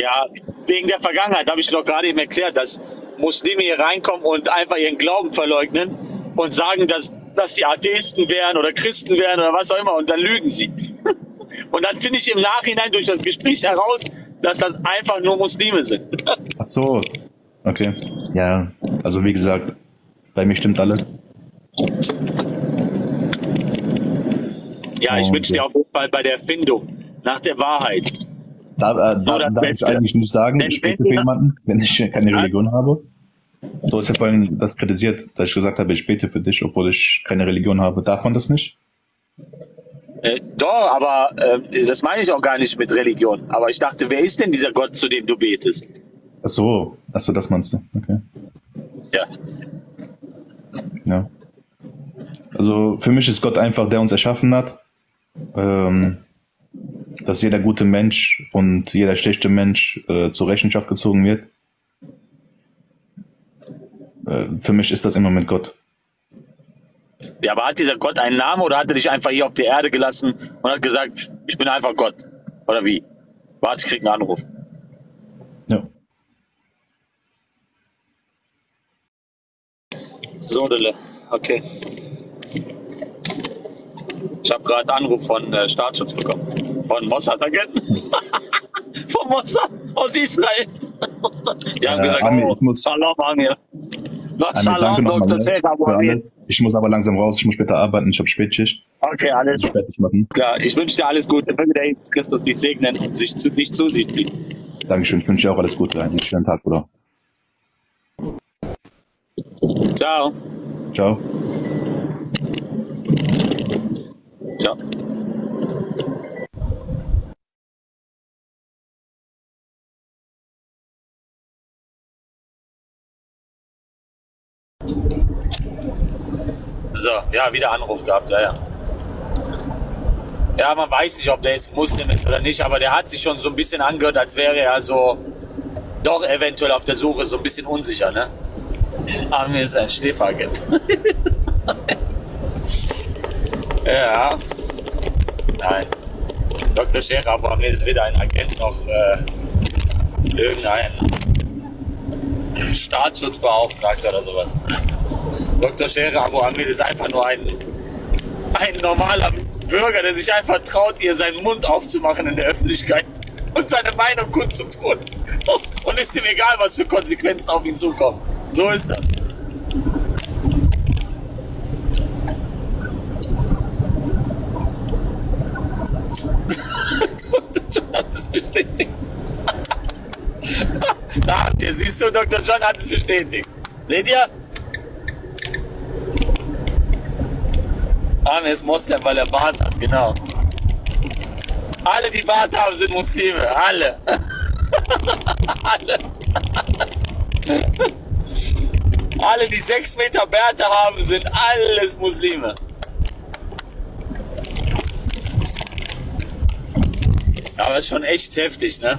Ja, wegen der Vergangenheit habe ich doch gerade eben erklärt, dass Muslime hier reinkommen und einfach ihren Glauben verleugnen und sagen, dass, dass die Atheisten wären oder Christen wären oder was auch immer und dann lügen sie. Und dann finde ich im Nachhinein durch das Gespräch heraus, dass das einfach nur Muslime sind. Ach so. Okay. Ja, also wie gesagt, bei mir stimmt alles. Ja, ich wünsche dir auf jeden Fall bei der Findung nach der Wahrheit. Da, äh, da das darf ich eigentlich nicht sagen, ich bete für jemanden, wenn ich keine Religion habe. Du hast ja vorhin das kritisiert, dass ich gesagt habe, ich bete für dich, obwohl ich keine Religion habe. Darf man das nicht? Äh, doch, aber äh, das meine ich auch gar nicht mit Religion. Aber ich dachte, wer ist denn dieser Gott, zu dem du betest? Ach so, ach so, das meinst du. Okay. Ja. Ja. Also für mich ist Gott einfach, der uns erschaffen hat. Ähm, dass jeder gute Mensch und jeder schlechte Mensch äh, zur Rechenschaft gezogen wird. Äh, für mich ist das immer mit Gott. Ja, aber hat dieser Gott einen Namen oder hat er dich einfach hier auf die Erde gelassen und hat gesagt, ich bin einfach Gott? Oder wie? Warte, ich krieg einen Anruf. So, Dille. Okay. Ich habe gerade einen Anruf von äh, Staatsschutz bekommen. Von Mossad-Agenten. von Mossad aus Israel. Die haben Äh, gesagt, Amir, oh, ich muss- Anne, Shalom, danke nochmal Dr. ne, Amir. alles. Ich muss aber langsam raus, ich muss später arbeiten, ich habe Spätschicht. Okay, alles ich fertig machen. klar. Ich wünsche dir alles Gute. Möge der Jesus Christus dich segnen und sich zu, dich zu sich ziehen. Dankeschön, ich wünsche dir auch alles Gute. Einen schönen Tag, Bruder. Ciao. Ciao. Ciao. So, ja, wieder Anruf gehabt, ja, ja. Ja, man weiß nicht, ob der jetzt Muslim ist oder nicht, aber der hat sich schon so ein bisschen angehört, als wäre er so doch eventuell auf der Suche, so ein bisschen unsicher, ne? Aber mir ist ein Schläferagent. ja. Nein. Dr. Scherer, aber mir ist weder ein Agent noch äh, irgendein Staatsschutzbeauftragter oder sowas. Dr. Scherer Abu Hamid ist einfach nur ein, ein normaler Bürger, der sich einfach traut, ihr seinen Mund aufzumachen in der Öffentlichkeit und seine Meinung kundzutun. Und ist ihm egal, was für Konsequenzen auf ihn zukommen. So ist das. Dr. John hat es bestätigt. Da habt ihr, siehst du, Dr. John hat es bestätigt. Seht ihr? Arne ist Moslem, weil er Bart hat, genau. Alle, die Bart haben, sind Muslime. Alle. Alle. Alle, die sechs Meter Bärte haben, sind alles Muslime. Aber ist schon echt heftig, ne?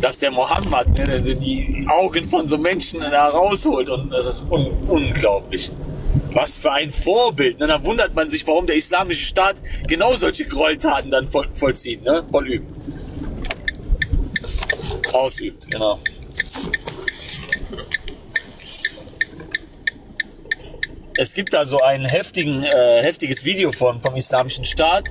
Dass der Mohammed ne, die Augen von so Menschen da rausholt und das ist un unglaublich. Was für ein Vorbild. Ne? Da wundert man sich, warum der islamische Staat genau solche Gräueltaten dann voll, vollzieht, ne? Vollübt. Ausübt, genau. Es gibt da so ein heftigen, äh, heftiges Video von, vom islamischen Staat,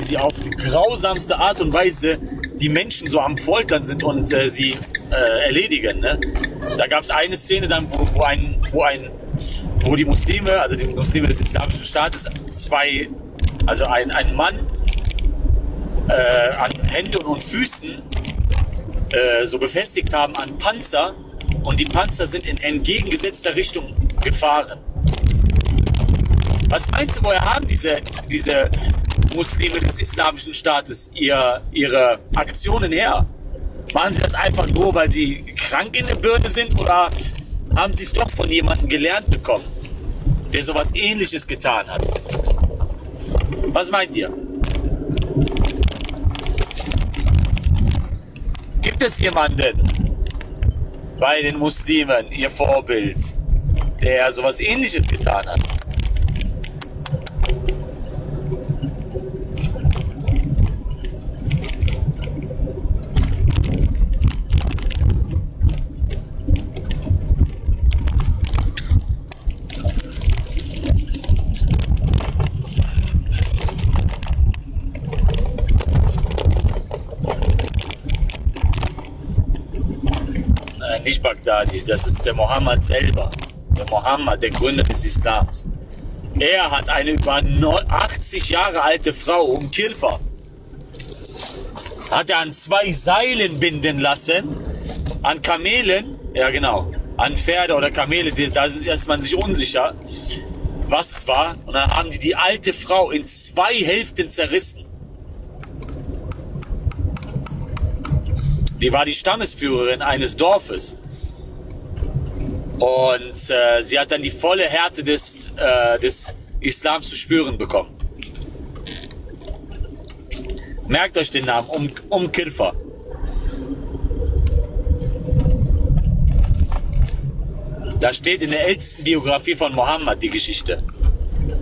sie auf die grausamste Art und Weise die Menschen so am Foltern sind und äh, sie äh, erledigen. Ne? Da gab es eine Szene dann, wo, wo, ein, wo, ein, wo die Muslime, also die Muslime des islamischen Staates, zwei, also ein, ein Mann äh, an Händen und Füßen äh, so befestigt haben an Panzer und die Panzer sind in entgegengesetzter Richtung gefahren. Was meinst du, woher haben diese, diese Muslime des islamischen Staates ihr, ihre Aktionen her? Waren sie das einfach nur, weil sie krank in der Birne sind oder haben sie es doch von jemandem gelernt bekommen, der sowas ähnliches getan hat? Was meint ihr? Gibt es jemanden bei den Muslimen, ihr Vorbild, der sowas ähnliches getan hat? Nicht Bagdadi, das ist der Mohammed selber. Der Mohammed, der Gründer des Islams. Er hat eine über 80 Jahre alte Frau um Kilfer. Hat er an zwei Seilen binden lassen. An Kamelen, ja genau, an Pferde oder Kamele, da ist man sich unsicher. was es war. Und dann haben die die alte Frau in zwei Hälften zerrissen. Die war die Stammesführerin eines Dorfes. Und äh, sie hat dann die volle Härte des, äh, des Islams zu spüren bekommen. Merkt euch den Namen, um, um Kirfa. Da steht in der ältesten Biografie von Mohammed die Geschichte,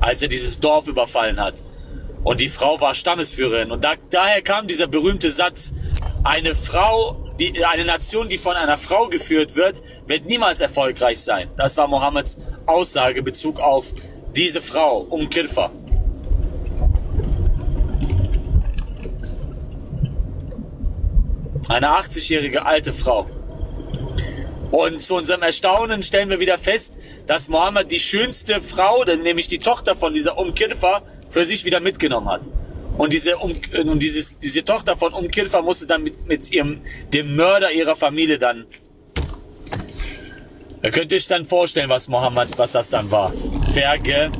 als er dieses Dorf überfallen hat. Und die Frau war Stammesführerin. Und da, daher kam dieser berühmte Satz, eine Frau, die, eine Nation, die von einer Frau geführt wird, wird niemals erfolgreich sein. Das war Mohammeds Aussage Bezug auf diese Frau, um Kirfa. Eine 80-jährige alte Frau. Und zu unserem Erstaunen stellen wir wieder fest, dass Mohammed die schönste Frau, nämlich die Tochter von dieser Umkirfa, für sich wieder mitgenommen hat. Und diese, um, und dieses, diese Tochter von Umkirfa musste dann mit, mit ihrem, dem Mörder ihrer Familie dann. Ihr könnt euch dann vorstellen, was Mohammed, was das dann war. Verge.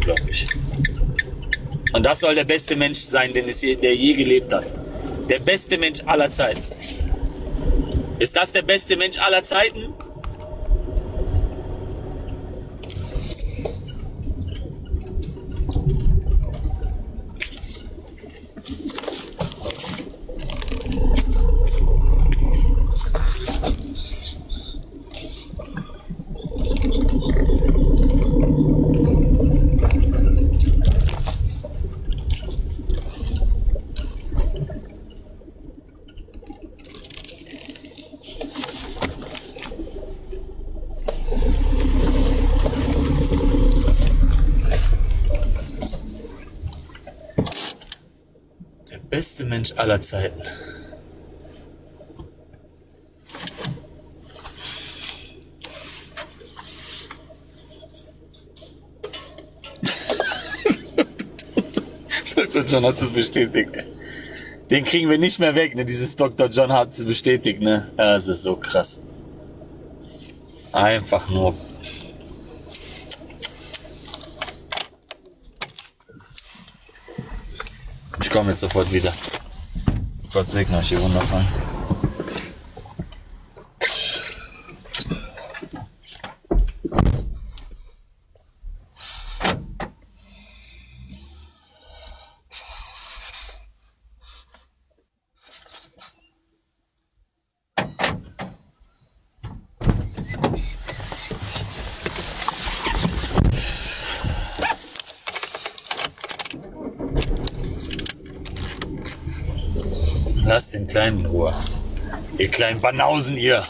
Glaub ich. Und das soll der beste Mensch sein, den es je, der je gelebt hat. Der beste Mensch aller Zeiten. Ist das der beste Mensch aller Zeiten? Der aller Zeiten. Dr. John hat es bestätigt. Den kriegen wir nicht mehr weg, ne? Dieses Dr. John hat es bestätigt, ne? Ja, ist so krass. Einfach nur. Ich komme jetzt sofort wieder. Gott segne euch, ihr wundervollen. Lasst den Kleinen in Ruhe. Ihr kleinen Banausen, ihr.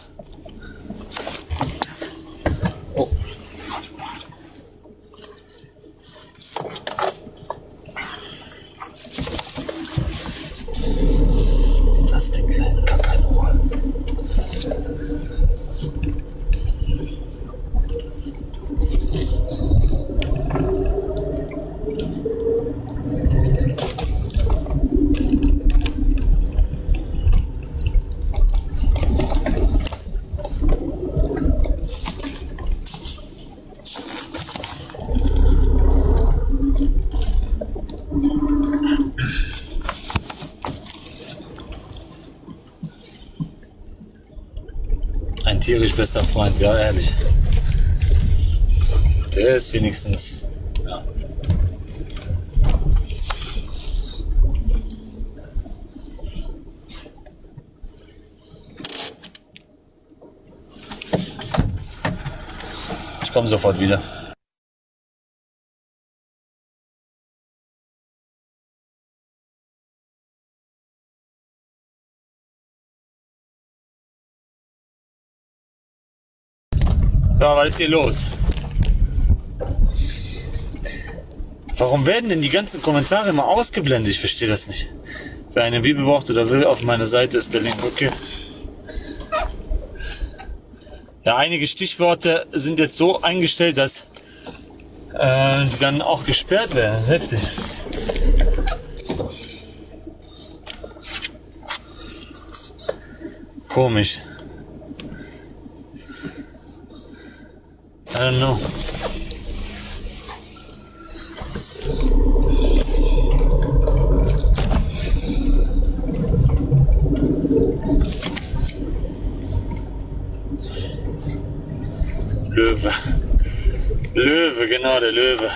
Freund, ja, ehrlich. Der ist wenigstens. Ja. Ich komme sofort wieder. So, was ist hier los? Warum werden denn die ganzen Kommentare immer ausgeblendet? Ich verstehe das nicht. Wer eine Bibel braucht oder will, auf meiner Seite ist der Link. Okay. Ja, einige Stichworte sind jetzt so eingestellt, dass äh, dann auch gesperrt werden. Das ist heftig. Komisch. I don't know. Löwe. Löwe, genau, der Löwe.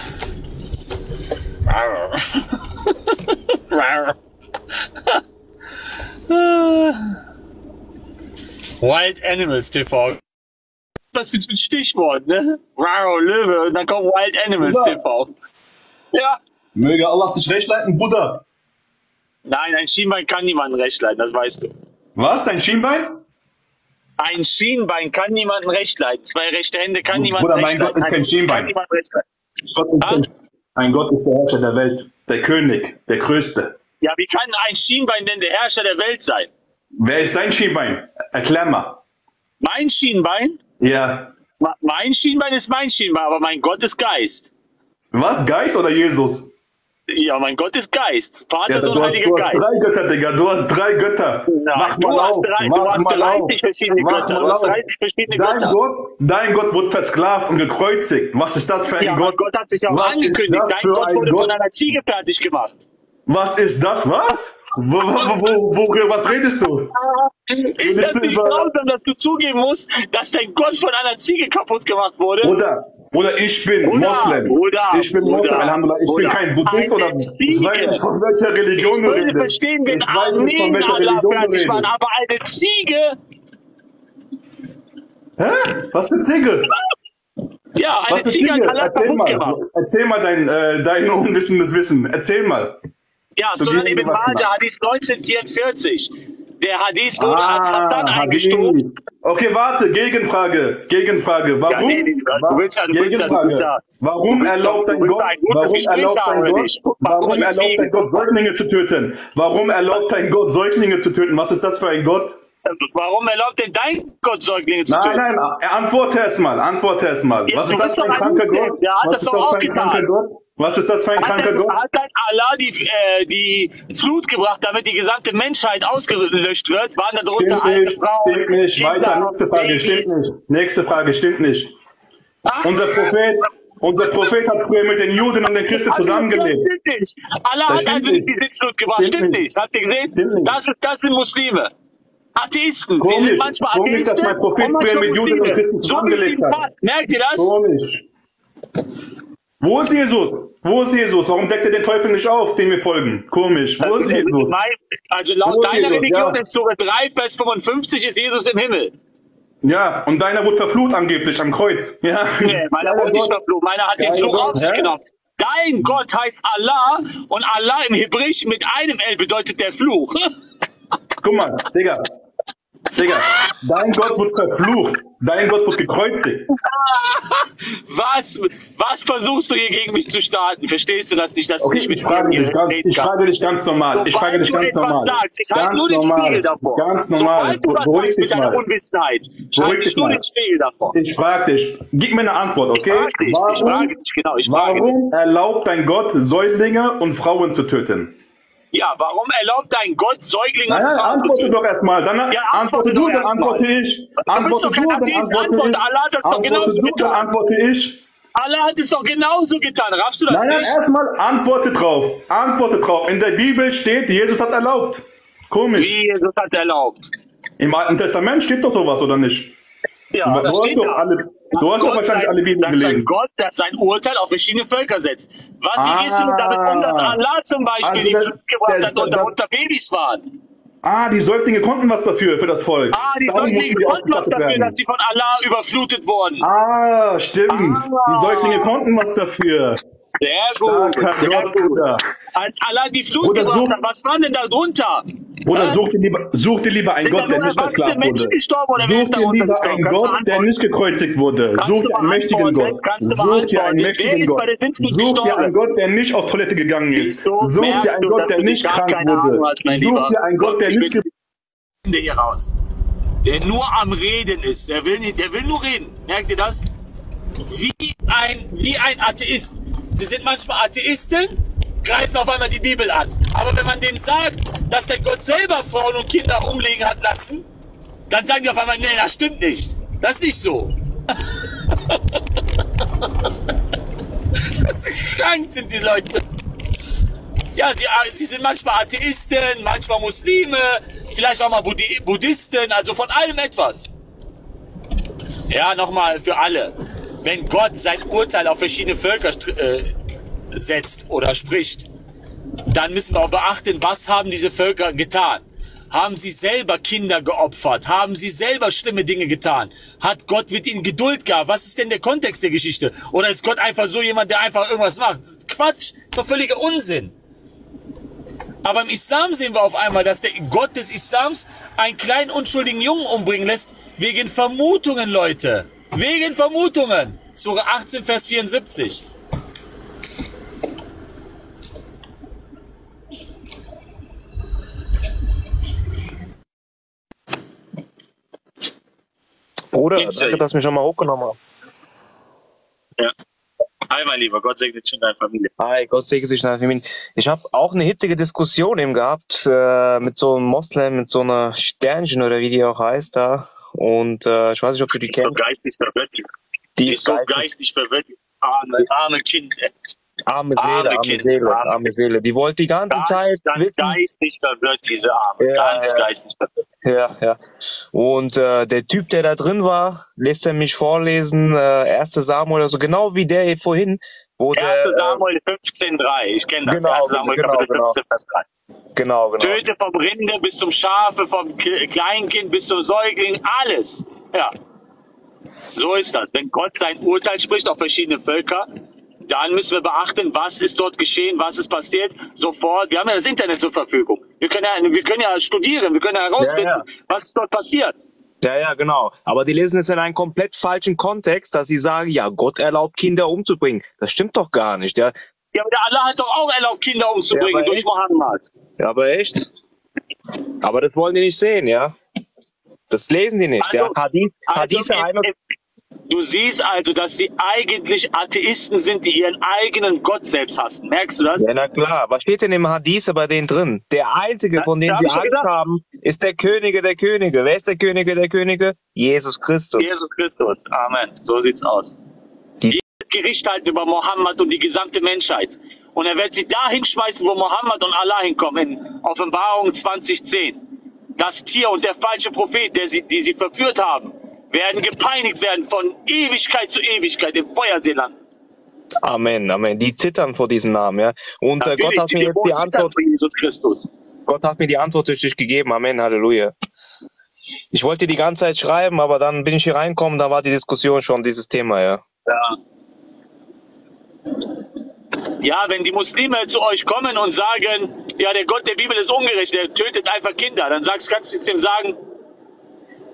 Wild Animals TV. Was mit, mit Stichwort, ne? Rar, Löwe, und dann kommt Wild Animals Ja. TV. Ja. Möge Allah dich recht leiten, Bruder. Nein, ein Schienbein kann niemanden recht leiten, das weißt du. Was? Dein Schienbein? Ein Schienbein kann niemanden recht leiten. Zwei rechte Hände kann niemanden Bruder, recht mein Gott leiten. ist kein Ein Fuß Schienbein. Kann niemand recht leiten. Gott ist Ah. Ein Gott ist der Herrscher der Welt, der König, der Größte. Ja, wie kann ein Schienbein denn der Herrscher der Welt sein? Wer ist dein Schienbein? Erklär mal. Mein Schienbein? Ja. Mein Schienbein ist mein Schienbein, aber mein Gott ist Geist. Was? Geist oder Jesus? Ja, mein Gott ist Geist. Vater, Ja, Sohn, du, Heiliger du hast Geist. drei Götter, Digga. Du hast drei Götter. Na, Wach du mal hast auf. drei- du Wach hast mal 30 auf. verschiedene Wach Götter. Du hast auf. 30 verschiedene dein Götter. Gott, dein Gott wurde versklavt und gekreuzigt. Was ist das für ein Ja, Gott? Gott hat sich auch Was angekündigt. Dein Gott wurde Gott? von einer Ziege fertig gemacht. Was ist das? Was? Wo, wo, wo, was redest du? Ist das nicht grausam, dass du zugeben musst, dass dein Gott von einer Ziege kaputt gemacht wurde? Bruder, Bruder, ich bin Bruder, Moslem. Bruder, ich bin Moslem, Alhamdulillah. Ich bin Bruder. kein Buddhist oder ich weiß nicht, von welcher Religion Ich du würde redest. verstehen, wenn ich weiß nicht, von Armeen Allah fertig waren, aber eine Ziege, Hä? Was für Ziege? ja, eine Was Ziege hat? Allah Erzähl kaputt mal. gemacht. Erzähl mal dein, äh, dein unwissendes Wissen. Erzähl mal. Ja, So Sunan wie ibn Majah. Hadith 1944. Der Hadith wurde als Hassan eingestuft. Okay, warte, Gegenfrage, Gegenfrage. Warum? nee, nee, du willst ja- du willst ja- du willst ja- Warum ja- erlaubt dein Gott, warum erlaubt dein Gott, warum erlaubt dein Gott Säuglinge zu töten? Warum erlaubt dein Gott Säuglinge zu töten? Was ist das für ein Gott? Warum erlaubt denn dein Gott Säuglinge zu Nein, töten? nein, antworte erst mal, antworte erst mal. Ja, Was ist das für ein kranker. Gott? Was das ist doch das für auch ein kranker. Gott? Was ist das für ein kranker Gott? hat dein Allah die, äh, die Flut gebracht, damit die gesamte Menschheit ausgelöscht wird? Waren da drunter Stimmt nicht, Frauen, stimmt nicht. Kinder, Weiter, nächste Frage, Babys? stimmt nicht. Nächste Frage, stimmt nicht. Unser Prophet, unser Prophet hat früher mit den Juden und den Christen zusammengelebt. Stimmt nicht. Allah hat also nicht die Sintflut gebracht. Stimmt Stimmt, nicht. Habt ihr gesehen? Das, ist, das sind Muslime. Atheisten. Sie Komisch. sind manchmal Komisch, dass Atheisten mein Prophet früher mit Juden und. Christen So zusammengelebt ihm hat. Merkt ihr das? Komisch. Wo ist Jesus? Wo ist Jesus? Warum deckt er den Teufel nicht auf, dem wir folgen? Komisch. Wo ist Jesus? Also laut deiner Jesus? Religion Ja. in Sura 3, Vers 55 ist Jesus im Himmel. Ja, und deiner wurde verflucht angeblich am Kreuz. Ja. Nee, meiner wurde nicht verflucht. Meiner hat den Deiner Fluch Gott, auf sich genommen. Dein Gott heißt Allah und Allah im Hebräisch mit einem L bedeutet der Fluch. Guck mal, Digga. Digga, dein Gott wird verflucht. Dein Gott wird gekreuzigt. Was, was versuchst du hier gegen mich zu starten? Verstehst du das nicht, dass du Okay, nicht mit ich frage dich ganz, ich frage dich ganz normal. Ich frage Sobald dich du ganz normal. sagst, ich halte nur den. Spiegel davor. Ganz normal. Sobald du was Beruhig sagst mit dich deiner. Unwissenheit, Beruhig halte ich dich nur den Spiegel davor. Ich frage dich, gib mir eine Antwort, okay? Ich frage dich, ich frage dich, genau, ich frage dich. warum erlaubt dein Gott Säuglinge und Frauen zu töten? Ja, warum erlaubt dein Gott Säuglinge Nein, nein, antworte doch erstmal. Dann Ja, antworte antworte du, dann antworte ich. Antworte du, dann antworte ich. Allah hat das doch Antworte genauso du, dann getan. antworte ich. Allah hat es doch genauso getan. Raffst du das Nein, nein, nicht? erstmal antworte drauf. Antworte drauf. In der Bibel steht, Jesus hat erlaubt. Komisch. Wie Jesus hat erlaubt. Im Alten Testament steht doch sowas, oder nicht? Ja, Du das hast steht doch alle- du hast doch wahrscheinlich sein- alle Bibeln gelesen. Gott, dass sein Urteil auf verschiedene Völker setzt. Was, wie Ah. gehst du damit um, dass Allah zum Beispiel Also die das- Flut gebracht das- hat und das- darunter Babys waren? Ah, die Säuglinge konnten was dafür, für das Volk. Ah, die Darum Säuglinge die konnten was dafür, werden. dass sie von Allah überflutet wurden. Ah, stimmt. Ah. Die Säuglinge konnten was dafür. Sehr gut, Starker sehr Gott, gut. Bruder. Als Allah die Flut Bruder, gebracht hat, was war denn da drunter? Bruder, Hä? such dir lieber, such dir lieber einen Sind Gott, der nicht versklavt wurde. oder Such dir lieber einen Gott, der nicht gekreuzigt wurde. Kannst Such dir einen mächtigen? Gott. Such dir einen mächtigen Gott. Such dir einen Gott, der nicht auf Toilette gegangen ist. Such dir einen Gott, der nicht krank wurde. Such dir einen Gott, der Ich nicht hier raus. Der nur am Reden ist. Der will, nicht, der will nur reden. Merkt ihr das? Wie ein, wie ein Atheist. Sie sind manchmal Atheisten, greifen auf einmal die Bibel an. Aber wenn man denen sagt, dass der Gott selber Frauen und Kinder umlegen hat lassen, dann sagen die auf einmal, nee, das stimmt nicht. Das ist nicht so. Krank sind die Leute. Ja, sie, sie sind manchmal Atheisten, manchmal Muslime, vielleicht auch mal Buddhi Buddhisten, also von allem etwas. Ja, nochmal für alle. Wenn Gott sein Urteil auf verschiedene Völker äh, setzt oder spricht, dann müssen wir auch beachten, was haben diese Völker getan? Haben sie selber Kinder geopfert? Haben sie selber schlimme Dinge getan? Hat Gott mit ihnen Geduld gehabt? Was ist denn der Kontext der Geschichte? Oder ist Gott einfach so jemand, der einfach irgendwas macht? Das ist Quatsch. Das ist doch völliger Unsinn. Aber im Islam sehen wir auf einmal, dass der Gott des Islams einen kleinen unschuldigen Jungen umbringen lässt, wegen Vermutungen, Leute. Wegen Vermutungen. Sure 18, Vers 74. Bruder, danke, dass du mich nochmal hochgenommen hast. Ja. Hi, mein Lieber, Gott segne dich und deine Familie. Hi, Gott segne dich und deine Familie. Ich habe auch eine hitzige Diskussion eben gehabt äh, mit so einem Moslem, mit so einer Sternchen oder wie die auch heißt da. Und äh, ich weiß nicht, ob du die, die kennst. Ist so geistig verwirrt. Die, die ist so geistig verwirrt. Arme, arme Kind. Arme Seele, arme, arme kind, Seele, arme, arme Seele. Die wollte die ganze ganz, Zeit ganz wissen. geistig verwirrt, diese Arme. Ja, ganz ja. geistig verwirrt. Ja, ja. Und äh, der Typ, der da drin war, lässt er mich vorlesen, äh, 1. Samuel oder so, genau wie der vorhin, wo 1. der... äh, Samuel 15,3. Ich kenne das. Genau, 1. Samuel genau, Kapitel genau. 15, Vers 3. Genau, genau. Töte vom Rinde bis zum Schafe, vom Kleinkind bis zum Säugling, alles. Ja. So ist das. Wenn Gott sein Urteil spricht auf verschiedene Völker, dann müssen wir beachten, was ist dort geschehen, was ist passiert. Sofort, wir haben ja das Internet zur Verfügung. Wir können ja, wir können ja studieren, wir können ja herausfinden, Ja, was ist dort passiert. Ja, ja, genau. Aber die lesen es in einem komplett falschen Kontext, dass sie sagen, ja, Gott erlaubt Kinder umzubringen. Das stimmt doch gar nicht, ja. Ja, aber der Allah hat doch auch erlaubt, Kinder umzubringen Ja, durch? Mohammed. Ja, aber echt? Aber das wollen die nicht sehen, ja. Das lesen die nicht. Also- ja. Hadith, Also, Hadithe im- du siehst also, dass die eigentlich Atheisten sind, die ihren eigenen Gott selbst hassen. Merkst du das? ja, na klar. Was steht denn im Hadith bei denen drin? Der einzige, von dem sie Angst gesagt. haben, ist der Könige der Könige. Wer ist der Könige der Könige? Jesus Christus. Jesus Christus. Amen. So sieht's aus. Die- wird Gericht halten über Mohammed und die gesamte Menschheit. Und er wird sie da hinschmeißen, wo Mohammed und Allah hinkommen, in Offenbarung 2010. Das Tier und der falsche Prophet, der sie, die sie verführt haben, werden gepeinigt werden von Ewigkeit zu Ewigkeit im Feuerseeland. Amen, Amen. Die zittern vor diesem Namen, ja. Und äh, Gott Natürlich, hat die mir jetzt die Antwort Jesus Christus. Gott hat mir die Antwort durch dich gegeben. Amen, Halleluja. Ich wollte die ganze Zeit schreiben, aber dann bin ich hier reingekommen, da war die Diskussion schon dieses Thema, ja. Ja. Ja, wenn die Muslime zu euch kommen und sagen, ja, der Gott der Bibel ist ungerecht, der tötet einfach Kinder, dann sagst, kannst du ihm sagen,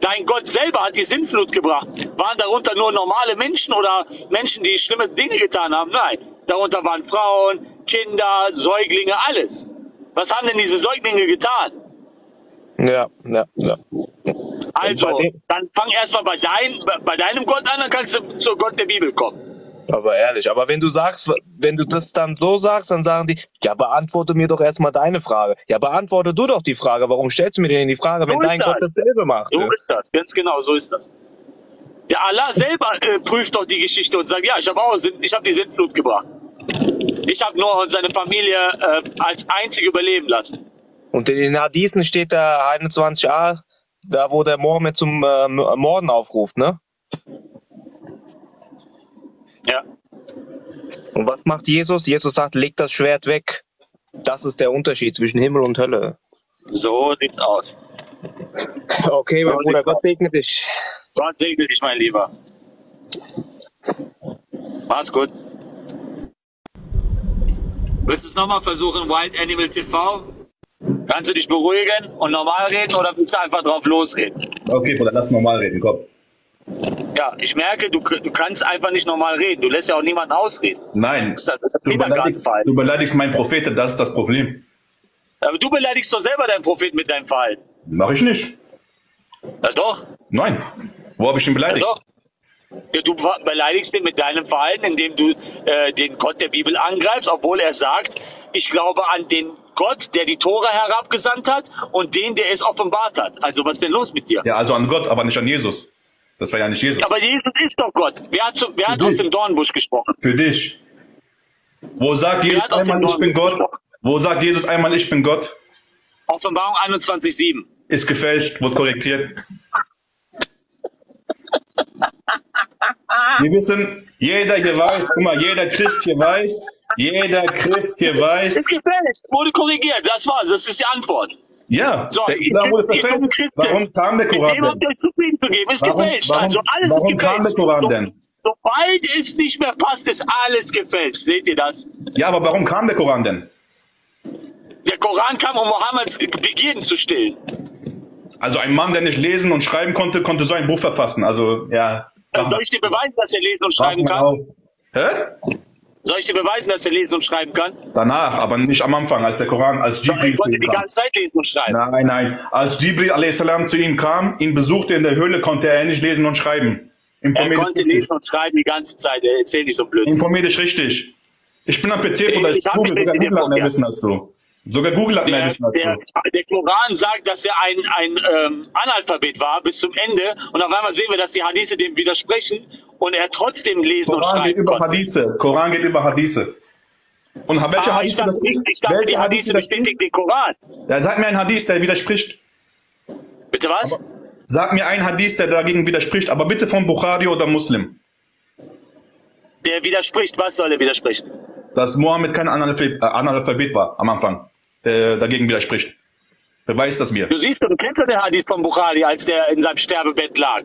dein Gott selber hat die Sintflut gebracht. Waren darunter nur normale Menschen oder Menschen, die schlimme Dinge getan haben? Nein, darunter waren Frauen, Kinder, Säuglinge, alles. Was haben denn diese Säuglinge getan? Ja, ja, ja. Also, dann fang erstmal bei, dein, bei- bei deinem Gott an, dann kannst du zur Gott der Bibel kommen. Aber ehrlich, aber wenn du sagst, wenn du das dann so sagst, dann sagen die, ja, beantworte mir doch erstmal deine Frage. Ja, beantworte du doch die Frage. Warum stellst du mir denn die Frage, wenn So dein Gott das. dasselbe macht? So ist das, ganz genau, so ist das. Der Allah selber äh, prüft doch die Geschichte und sagt, ja, ich habe auch Sinn- ich habe die Sintflut gebracht. Ich habe Noah und seine Familie äh, als einzige überleben lassen. Und in den Hadithen steht da 21a, da wo der Mohammed zum äh, Morden aufruft, ne? Ja. Und was macht Jesus? Jesus sagt, leg das Schwert weg. Das ist der Unterschied zwischen Himmel und Hölle. So sieht's aus. Okay, mein So Bruder, Gott segne dich. Gott segne dich, mein Lieber. Mach's gut. Willst du es nochmal versuchen, Wild Animal TV? Kannst du dich beruhigen und normal reden oder willst du einfach drauf losreden? Okay, Bruder, lass normal reden, komm. Ja, ich merke, du, du kannst einfach nicht normal reden. Du lässt ja auch niemanden ausreden. Nein, Das ist das, du beleidigst, du beleidigst meinen Propheten, das ist das Problem. Aber du beleidigst doch selber deinen Propheten mit deinem Verhalten. Mach ich nicht. Ja doch, Nein. Wo habe ich ihn ja beleidigt? doch. Ja, du beleidigst ihn mit deinem Verhalten, indem du äh, den Gott der Bibel angreifst, obwohl er sagt, ich glaube an den Gott, der die Tore herabgesandt hat und den, der es offenbart hat. Also was ist denn los mit dir? Ja, also an Gott, aber nicht an Jesus. Das war ja nicht Jesus. Aber Jesus ist doch Gott. Wer hat, zu, wer hat aus dem Dornbusch gesprochen? Für dich. Wo sagt Jesus einmal, ich bin Gott? gesprochen. Wo sagt Jesus einmal, ich bin Gott? Offenbarung 21,7. Ist gefälscht, wird korrigiert. Wir wissen, jeder hier weiß, guck mal, jeder Christ hier weiß, jeder Christ hier weiß, Ist gefälscht, wurde korrigiert, das war's, das ist die Antwort. Ja, So, der Islam wurde verfälscht. Warum kam der Mit Koran dem denn? euch zufrieden zu geben, ist Warum- gefälscht. warum- also alles warum ist kam gefälscht. der Koran So- denn? Sobald es nicht mehr passt, ist alles gefälscht. Seht ihr das? Ja, aber warum kam der Koran denn? Der Koran kam, um Mohammeds Begierden zu stillen. Also ein Mann, der nicht lesen und schreiben konnte, konnte so ein Buch verfassen. Also, ja. Dann soll ich dir beweisen, dass er lesen und schreiben kann? auf. Hä? Soll ich dir beweisen, dass er lesen und schreiben kann? Danach, aber nicht am Anfang, als der Koran, als Ich Jibril zu wollte die ganze Zeit lesen und schreiben. Nein, nein. Als Jibril a.s. zu ihm kam, ihn besuchte in der Höhle, konnte er nicht lesen und schreiben. Er Informier konnte dich richtig. lesen und schreiben die ganze Zeit. Er erzählt nicht so Blödsinn. Informier dich richtig. Ich bin am PC, Bruder. Ich Ich hat mehr. Wissen als du. Sogar Google hat mehr Der, als der, der Koran sagt, dass er ein, ein ähm, Analphabet war bis zum Ende und auf einmal sehen wir, dass die Hadithe dem widersprechen und er trotzdem lesen und Koran geht schreiben über konnte. Hadithe. Koran geht über Hadithe. Und welche Ah, ich Hadithe dachte, ich, ich dachte Welche die Hadithe bestätigt den Koran. Ja, sag mir einen Hadith, der widerspricht. Bitte was? Sag mir einen Hadith, der dagegen widerspricht, aber bitte von Bukhari oder Muslim. Der widerspricht. Was soll er widersprechen? Dass Mohammed kein äh, Analphabet war am Anfang, der dagegen widerspricht. Beweis das mir. Du siehst, du kennst ja den Hadith von Bukhari, als der in seinem Sterbebett lag.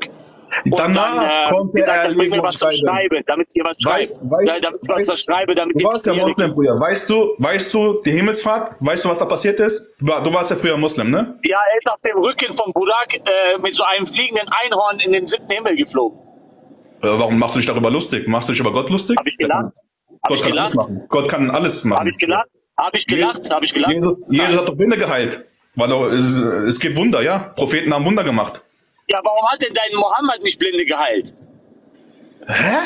Und Danach dann, äh, konnte gesagt er hat, bring mir was schreiben. Schreiben, damit ihr was schreibt. weißt, damit ich was, schreibe, damit du warst ja Muslim früher. Weißt du, weißt du die Himmelsfahrt? Weißt du, was da passiert ist? Du, du warst ja früher Muslim, ne? Ja, er ist auf dem Rücken von Burak äh, mit so einem fliegenden Einhorn in den siebten Himmel geflogen. Äh, warum machst du dich darüber lustig? Machst du dich über Gott lustig? Hab ich gelacht? Hab Gott ich kann gelacht? alles machen. Gott kann alles machen. Hab ich gelacht? Hab ich gelacht? Hab ich gelacht? Jesus, Jesus hat doch Blinde geheilt. Weil es, es gibt Wunder, ja? Propheten haben Wunder gemacht. Ja, warum hat denn dein Mohammed nicht Blinde geheilt? Hä?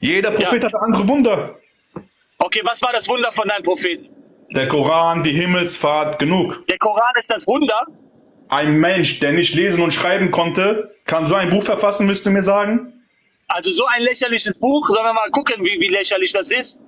Jeder Prophet Ja. hat andere Wunder. Okay, was war das Wunder von deinem Propheten? Der Koran, die Himmelsfahrt, genug. Der Koran ist das Wunder? Ein Mensch, der nicht lesen und schreiben konnte, kann so ein Buch verfassen, müsst ihr mir sagen? Also so ein lächerliches Buch, sollen wir mal gucken, wie, wie lächerlich das ist?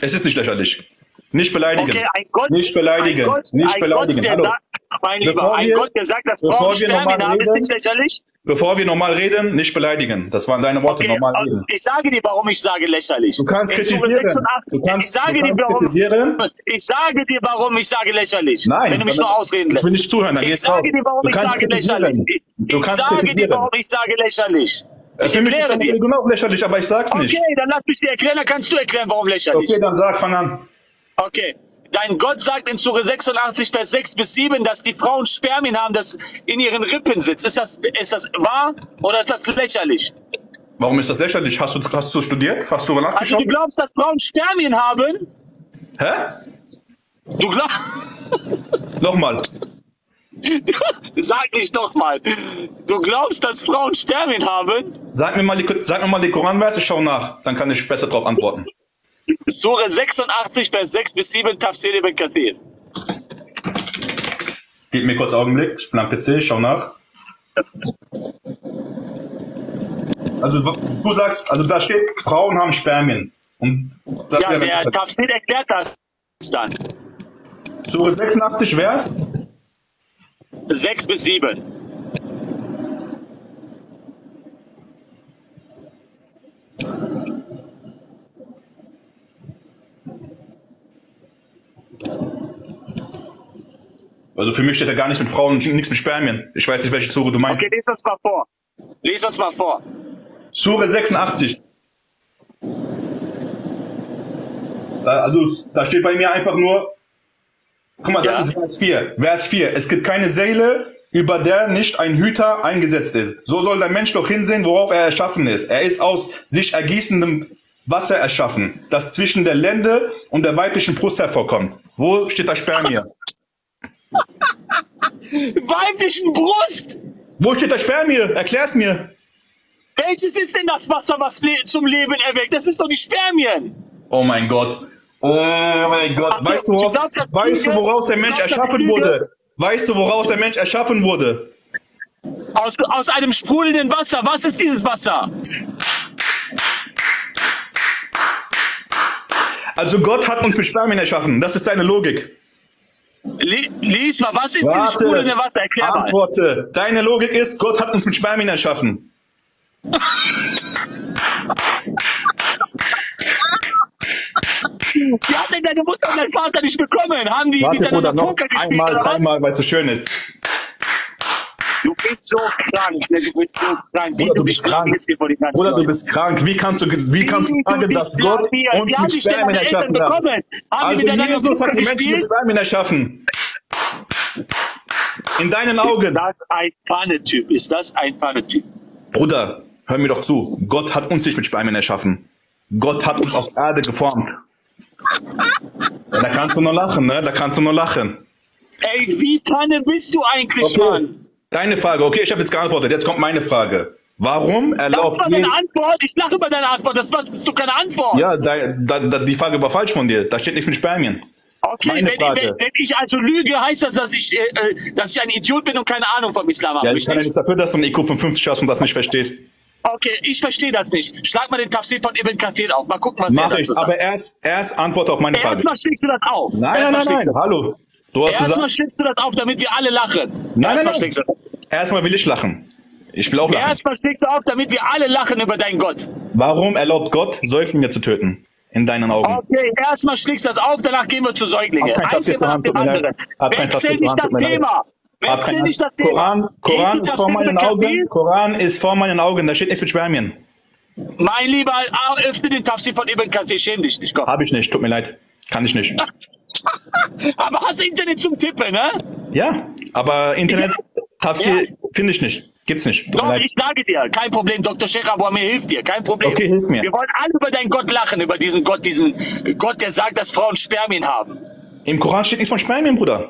Es ist nicht lächerlich. Nicht beleidigen. Okay, ein Gott, nicht beleidigen. Ein Gott, nicht beleidigen. Gott, der Hallo. sagt, mein Bevor Lieber, ein wir- Gott, der sagt, dass bevor Frauen normal haben, ist nicht lächerlich? Bevor wir normal reden, nicht beleidigen. Das waren deine Worte, Okay, normal äh, reden. ich sage dir, warum ich sage lächerlich. Du kannst In kritisieren. 86, Du kannst- ich sage du dir, warum, kritisieren. Ich sage dir, warum ich sage lächerlich. Nein. Wenn du mich nur ausreden Ich lässt. will nicht zuhören, dann Ich sage dir, warum ich sage lächerlich. Ich sage dir, warum ich sage lächerlich. Ich erkläre dir. genau lächerlich, aber ich sag's nicht. Okay, dann lass mich dir erklären, dann kannst du erklären, warum lächerlich. Okay, dann sag, fang an. Okay. Dein Gott sagt in Sure 86, Vers 6 bis 7, dass die Frauen Spermien haben, das in ihren Rippen sitzt. Ist das, ist das wahr oder ist das lächerlich? Warum ist das lächerlich? Hast du, hast du studiert? Hast du Also nachgeschaut? du glaubst, dass Frauen Spermien haben? Hä? Du glaubst... Nochmal. Sag nicht nochmal. Du glaubst, dass Frauen Spermien haben? Sag mir mal die, sag mir mal die Koranverse, schau nach. Dann kann ich besser drauf antworten. Sure 86, Vers 6 bis 7, Tafsir ibn Kathir. Gib mir kurz einen Augenblick. Ich bin am PC, ich schau nach. Also du sagst, also da steht, Frauen haben Spermien. Und das Ja, der Tafsir erklärt das dann. Sure 86 Vers. 6 bis 7. Also für mich steht da gar nichts mit Frauen und nichts mit Spermien. Ich weiß nicht, welche Sure du meinst. Okay, lies uns mal vor. Lies uns mal vor. Sure 86. Da, also da steht bei mir einfach nur, guck mal, das Ja. ist Vers 4. Vers 4. Es gibt keine Seele, über der nicht ein Hüter eingesetzt ist. So soll der Mensch doch hinsehen, worauf er erschaffen ist. Er ist aus sich ergießendem Wasser erschaffen, das zwischen der Lende und der weiblichen Brust hervorkommt. Wo steht das Spermie? Weiblichen Brust! Wo steht das Spermie? Erklär's mir. Welches ist denn das Wasser, was le zum Leben erweckt? Das ist doch die Spermien. Oh mein Gott. Oh mein Gott. Ach Weißt du, woraus, weißt du, woraus der Mensch erschaffen wurde? Weißt du, woraus der Mensch erschaffen wurde? Aus, aus einem sprudelnden Wasser. Was ist dieses Wasser? Also Gott hat uns mit Spermien erschaffen. Das ist deine Logik. Li lies mal, was ist dieses sprudelnde Wasser? Erklär mal. Antworte. Deine Logik ist, Gott hat uns mit Spermien erschaffen. Die hat denn deine Mutter und dein Vater nicht bekommen? Haben die Warte, miteinander Poker gespielt einmal, zweimal, weil es so schön ist. Du bist so krank, ne? du bist so krank. Bruder, du bist krank. Bruder, du bist krank. Wie kannst du, wie kannst du sagen, dass Gott uns mit Spermien erschaffen hat? Also Jesus hat die Menschen mit? Spermien erschaffen. In deinen Ist Augen. das ein Pfannetyp? Ist das ein Pfannetyp? Bruder, hör mir doch zu. Gott hat uns nicht mit Spermien erschaffen. Gott hat uns aus Erde geformt. Da kannst du nur lachen, ne? Da kannst du nur lachen. Ey, wie Panne bist du eigentlich, Okay. Mann? Deine Frage, okay, ich habe jetzt geantwortet. Jetzt kommt meine Frage. Warum Das erlaubt war deine. Antwort. Ich lache über deine Antwort. Das das ist doch keine Antwort. Ja, da, da, da, die Frage war falsch von dir. Da steht nichts mit Spermien. okay, wenn, wenn, wenn ich also lüge, heißt das, dass ich, äh, äh, dass ich ein Idiot bin und keine Ahnung vom Islam habe. Ja, ich kann nicht dafür, dass du einen IQ von 50 hast und das nicht verstehst. Okay, ich verstehe das nicht. Schlag mal den Tafsir von Ibn Kathir auf. Mal gucken, was Mach der ich, dazu sagt. aber erst, erst antworte auf meine Frage. Erstmal schlägst du das auf. Nein, nein, Erstmal nein, nein, du- hallo. Du hast Erstmal schlägst du das auf, damit wir alle lachen. nein, Erstmal nein, nein. Erstmal will ich lachen. Ich will auch lachen. Erstmal schlägst du auf, damit wir alle lachen über deinen Gott. Warum erlaubt Gott, Säuglinge zu töten? In deinen Augen. Okay, erstmal schlägst du das auf, danach gehen wir zu Säuglingen. Hab kein Ein Tafsir Thema zur nach dem anderen. Hab Wechsel nicht das. Thema. Hab Wechsel nicht das Thema. Koran, ist vor meinen. Augen. Koran ist vor meinen Augen. Da steht nichts mit Spermien. Mein Lieber, öffne den Tafsir von Ibn Kathir, schäm dich nicht, komm. Habe ich nicht. Tut mir leid. Kann ich nicht. Aber hast Internet zum Tippen, ne? Ja, aber Internet, Tafsir, Ja. finde ich nicht. Gibt's nicht. Doch, ich sage dir, kein Problem, Dr. Sheikh Abu Amir hilft dir, kein Problem. Okay, hilf mir. Wir wollen alle über deinen Gott lachen, über diesen Gott, diesen Gott, der sagt, dass Frauen Spermien haben. Im Koran steht nichts von Spermien, Bruder.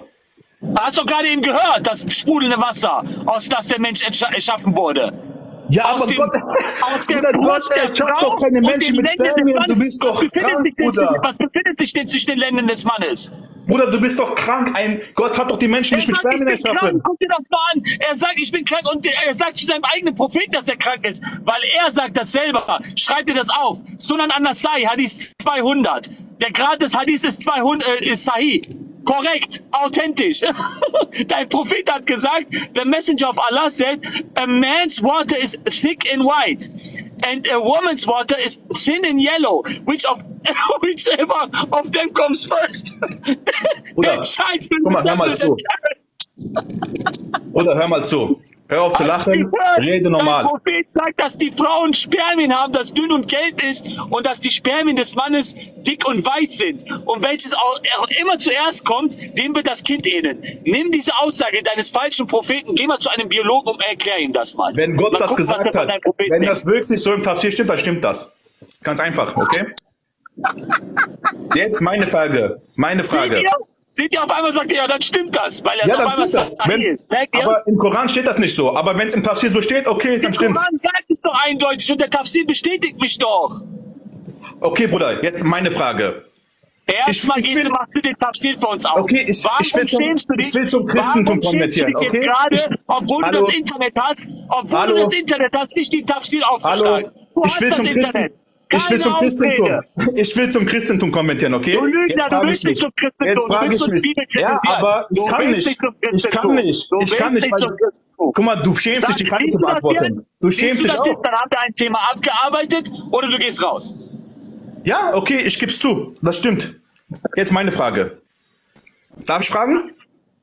Hast du gerade eben gehört, das sprudelnde Wasser, aus das der Mensch erschaffen wurde. Ja, Aus aber dem- Gott, aus Bruder, Gott der Frau doch keine Menschen mit Spermien. Du bist doch was befindet krank, sich denn, Bruder. Was befindet sich denn zwischen den Lenden des Mannes? Bruder, du bist doch krank. Ein Gott hat doch die Menschen nicht Er mit sagt, Spermien erschaffen. krank, guck dir das mal an. Er sagt, ich bin krank und er sagt zu seinem eigenen Propheten, dass er krank ist, weil er sagt das selber. Schreib dir das auf. Sunan an-Nasai, Hadith 200. Der Grad des Hadiths ist 200, äh, ist Sahih. Korrekt, authentisch. Dein Prophet hat gesagt, the messenger of Allah said, a man's water is thick and white and a woman's water is thin and yellow. Which of, whichever of them comes first? Entscheid für guck mal, hör mal zu. Bruder, hör mal zu. Hör auf zu lachen. Rede normal. Prophet sagt, dass die Frauen Spermien haben, das dünn und gelb ist und dass die Spermien des Mannes dick und weiß sind. Und welches auch immer zuerst kommt, dem wird das Kind ähneln. Nimm diese Aussage deines falschen Propheten, geh mal zu einem Biologen und erklär ihm das mal. Wenn Gott mal das gucken, gesagt hat, wenn denkt. das wirklich so im Tafsir stimmt, dann stimmt das. Ganz einfach, okay? Jetzt meine Frage. Meine Seht Frage. ihr? Seht ihr, auf einmal sagt er, ja, dann stimmt das, weil er Ja, dann einmal stimmt das. ist. Aber im Koran steht das nicht so. Aber wenn es im Tafsir so steht, okay, dann Der stimmt's. Koran sagt es doch eindeutig und der Tafsir bestätigt mich doch. Okay, Bruder, jetzt meine Frage. Erstmal Ich- ich gehst du, will- machst du den Tafsir für uns auf. Okay, ich- Warum ich will zum- schämst du dich? ich will zum Christentum konvertieren, okay? gerade, Ich- obwohl Hallo? du das Internet hast, obwohl Hallo? du das Internet hast, nicht die Tafsir Hallo, aufzuschlagen. Du ich will zum Internet. Christen, ich will zum Christentum. Ich will zum Christentum konvertieren, okay? Du Lügner, Jetzt du frage willst ich nicht mich. zum Christentum, Jetzt frage ich mich. Ja, aber ich kann nicht. Ich kann nicht. Ich kann nicht. Guck mal, du schämst dich, die Frage zu beantworten. Du schämst dich auch. Dann haben wir ein Thema abgearbeitet oder du gehst raus. Ja, okay, ich geb's zu. Das stimmt. Jetzt meine Frage. Darf ich fragen?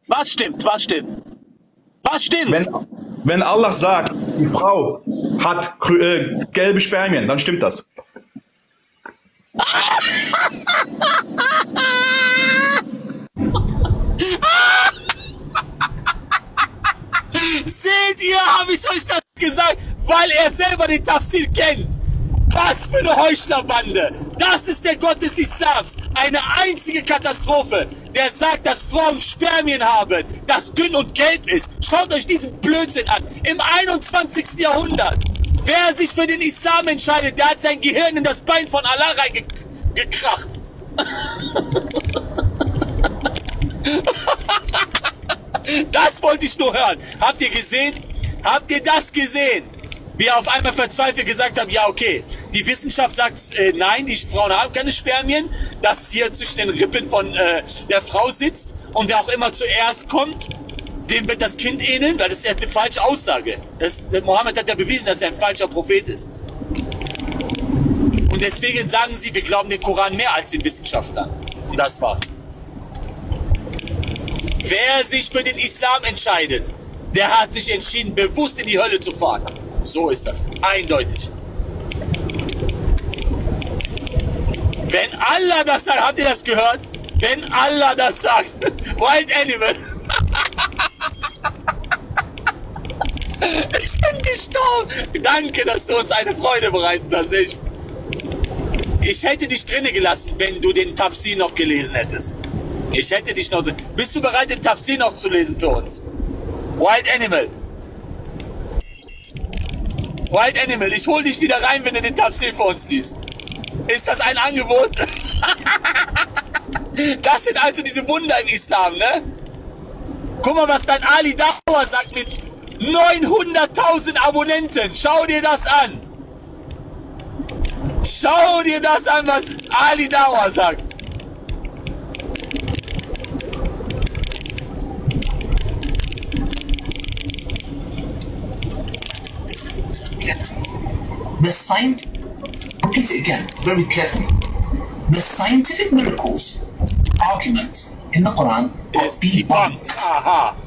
Was stimmt? Was stimmt? Was stimmt? Wenn, wenn Allah sagt, die Frau hat äh, gelbe Spermien, dann stimmt das. Seht ihr, habe ich euch das gesagt, weil er selber den Tafsir kennt. Was für eine Heuchlerbande. Das ist der Gott des Islams. Eine einzige Katastrophe. Der sagt, dass Frauen Spermien haben, das dünn und gelb ist. Schaut euch diesen Blödsinn an. Im 21. Jahrhundert. Wer sich für den Islam entscheidet, der hat sein Gehirn in das Bein von Allah reingekracht. Das wollte ich nur hören. Habt ihr gesehen? Habt ihr das gesehen? Wie er auf einmal verzweifelt gesagt haben, ja okay, die Wissenschaft sagt äh, nein, die Frauen haben keine Spermien. das hier zwischen den Rippen von äh, der Frau sitzt und wer auch immer zuerst kommt, dem wird das Kind ähneln, das ist eine falsche Aussage. Das, Mohammed hat ja bewiesen, dass er ein falscher Prophet ist. Und deswegen sagen sie, wir glauben den Koran mehr als den Wissenschaftlern. Und das war's. Wer sich für den Islam entscheidet, der hat sich entschieden, bewusst in die Hölle zu fahren. So ist das. Eindeutig. Wenn Allah das sagt, habt ihr das gehört? Wenn Allah das sagt, Wild Animal. Ich bin gestorben. Danke, dass du uns eine Freude bereitet hast, echt. Ich hätte dich drinnen gelassen, wenn du den Tafsir noch gelesen hättest. Ich hätte dich noch. Bist du bereit, den Tafsir noch zu lesen für uns? Wild Animal. Wild Animal, ich hol dich wieder rein, wenn du den Tafsir für uns liest. Ist das ein Angebot? Das sind also diese Wunder im Islam, ne? Guck mal, was dein Ali Dauer sagt mit 900.000 Abonnenten. Schau dir das an. Schau dir das an, was Ali Dauer sagt. The science, repeat it again very carefully. The scientific miracles argument in the Quran debunked. debunked. Aha.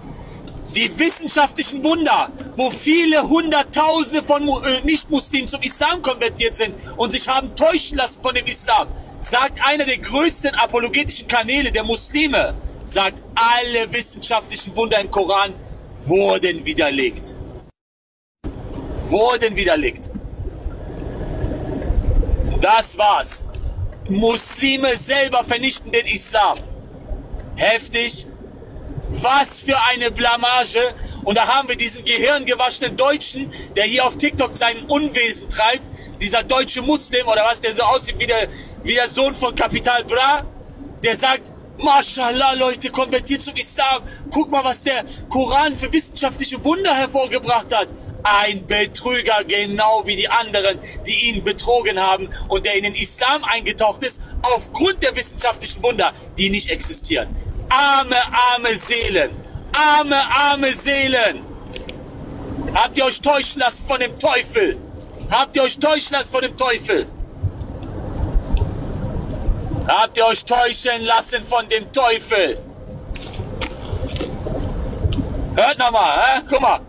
Die wissenschaftlichen Wunder, wo viele Hunderttausende von äh, Nicht-Muslimen zum Islam konvertiert sind und sich haben täuschen lassen von dem Islam, sagt einer der größten apologetischen Kanäle der Muslime, sagt, alle wissenschaftlichen Wunder im Koran wurden widerlegt. Wurden widerlegt. Das war's. Muslime selber vernichten den Islam. Heftig. Was für eine Blamage. Und da haben wir diesen gehirngewaschenen Deutschen, der hier auf TikTok seinen Unwesen treibt. Dieser deutsche Muslim oder was, der so aussieht wie der, wie der Sohn von Kapital Bra. Der sagt, Mashallah, Leute, konvertiert zum Islam. Guck mal, was der Koran für wissenschaftliche Wunder hervorgebracht hat. Ein Betrüger, genau wie die anderen, die ihn betrogen haben und der in den Islam eingetaucht ist, aufgrund der wissenschaftlichen Wunder, die nicht existieren. Arme, arme Seelen. Arme, arme Seelen. Habt ihr euch täuschen lassen von dem Teufel? Habt ihr euch täuschen lassen von dem Teufel? Habt ihr euch täuschen lassen von dem Teufel? Hört nochmal, hä? Guck mal.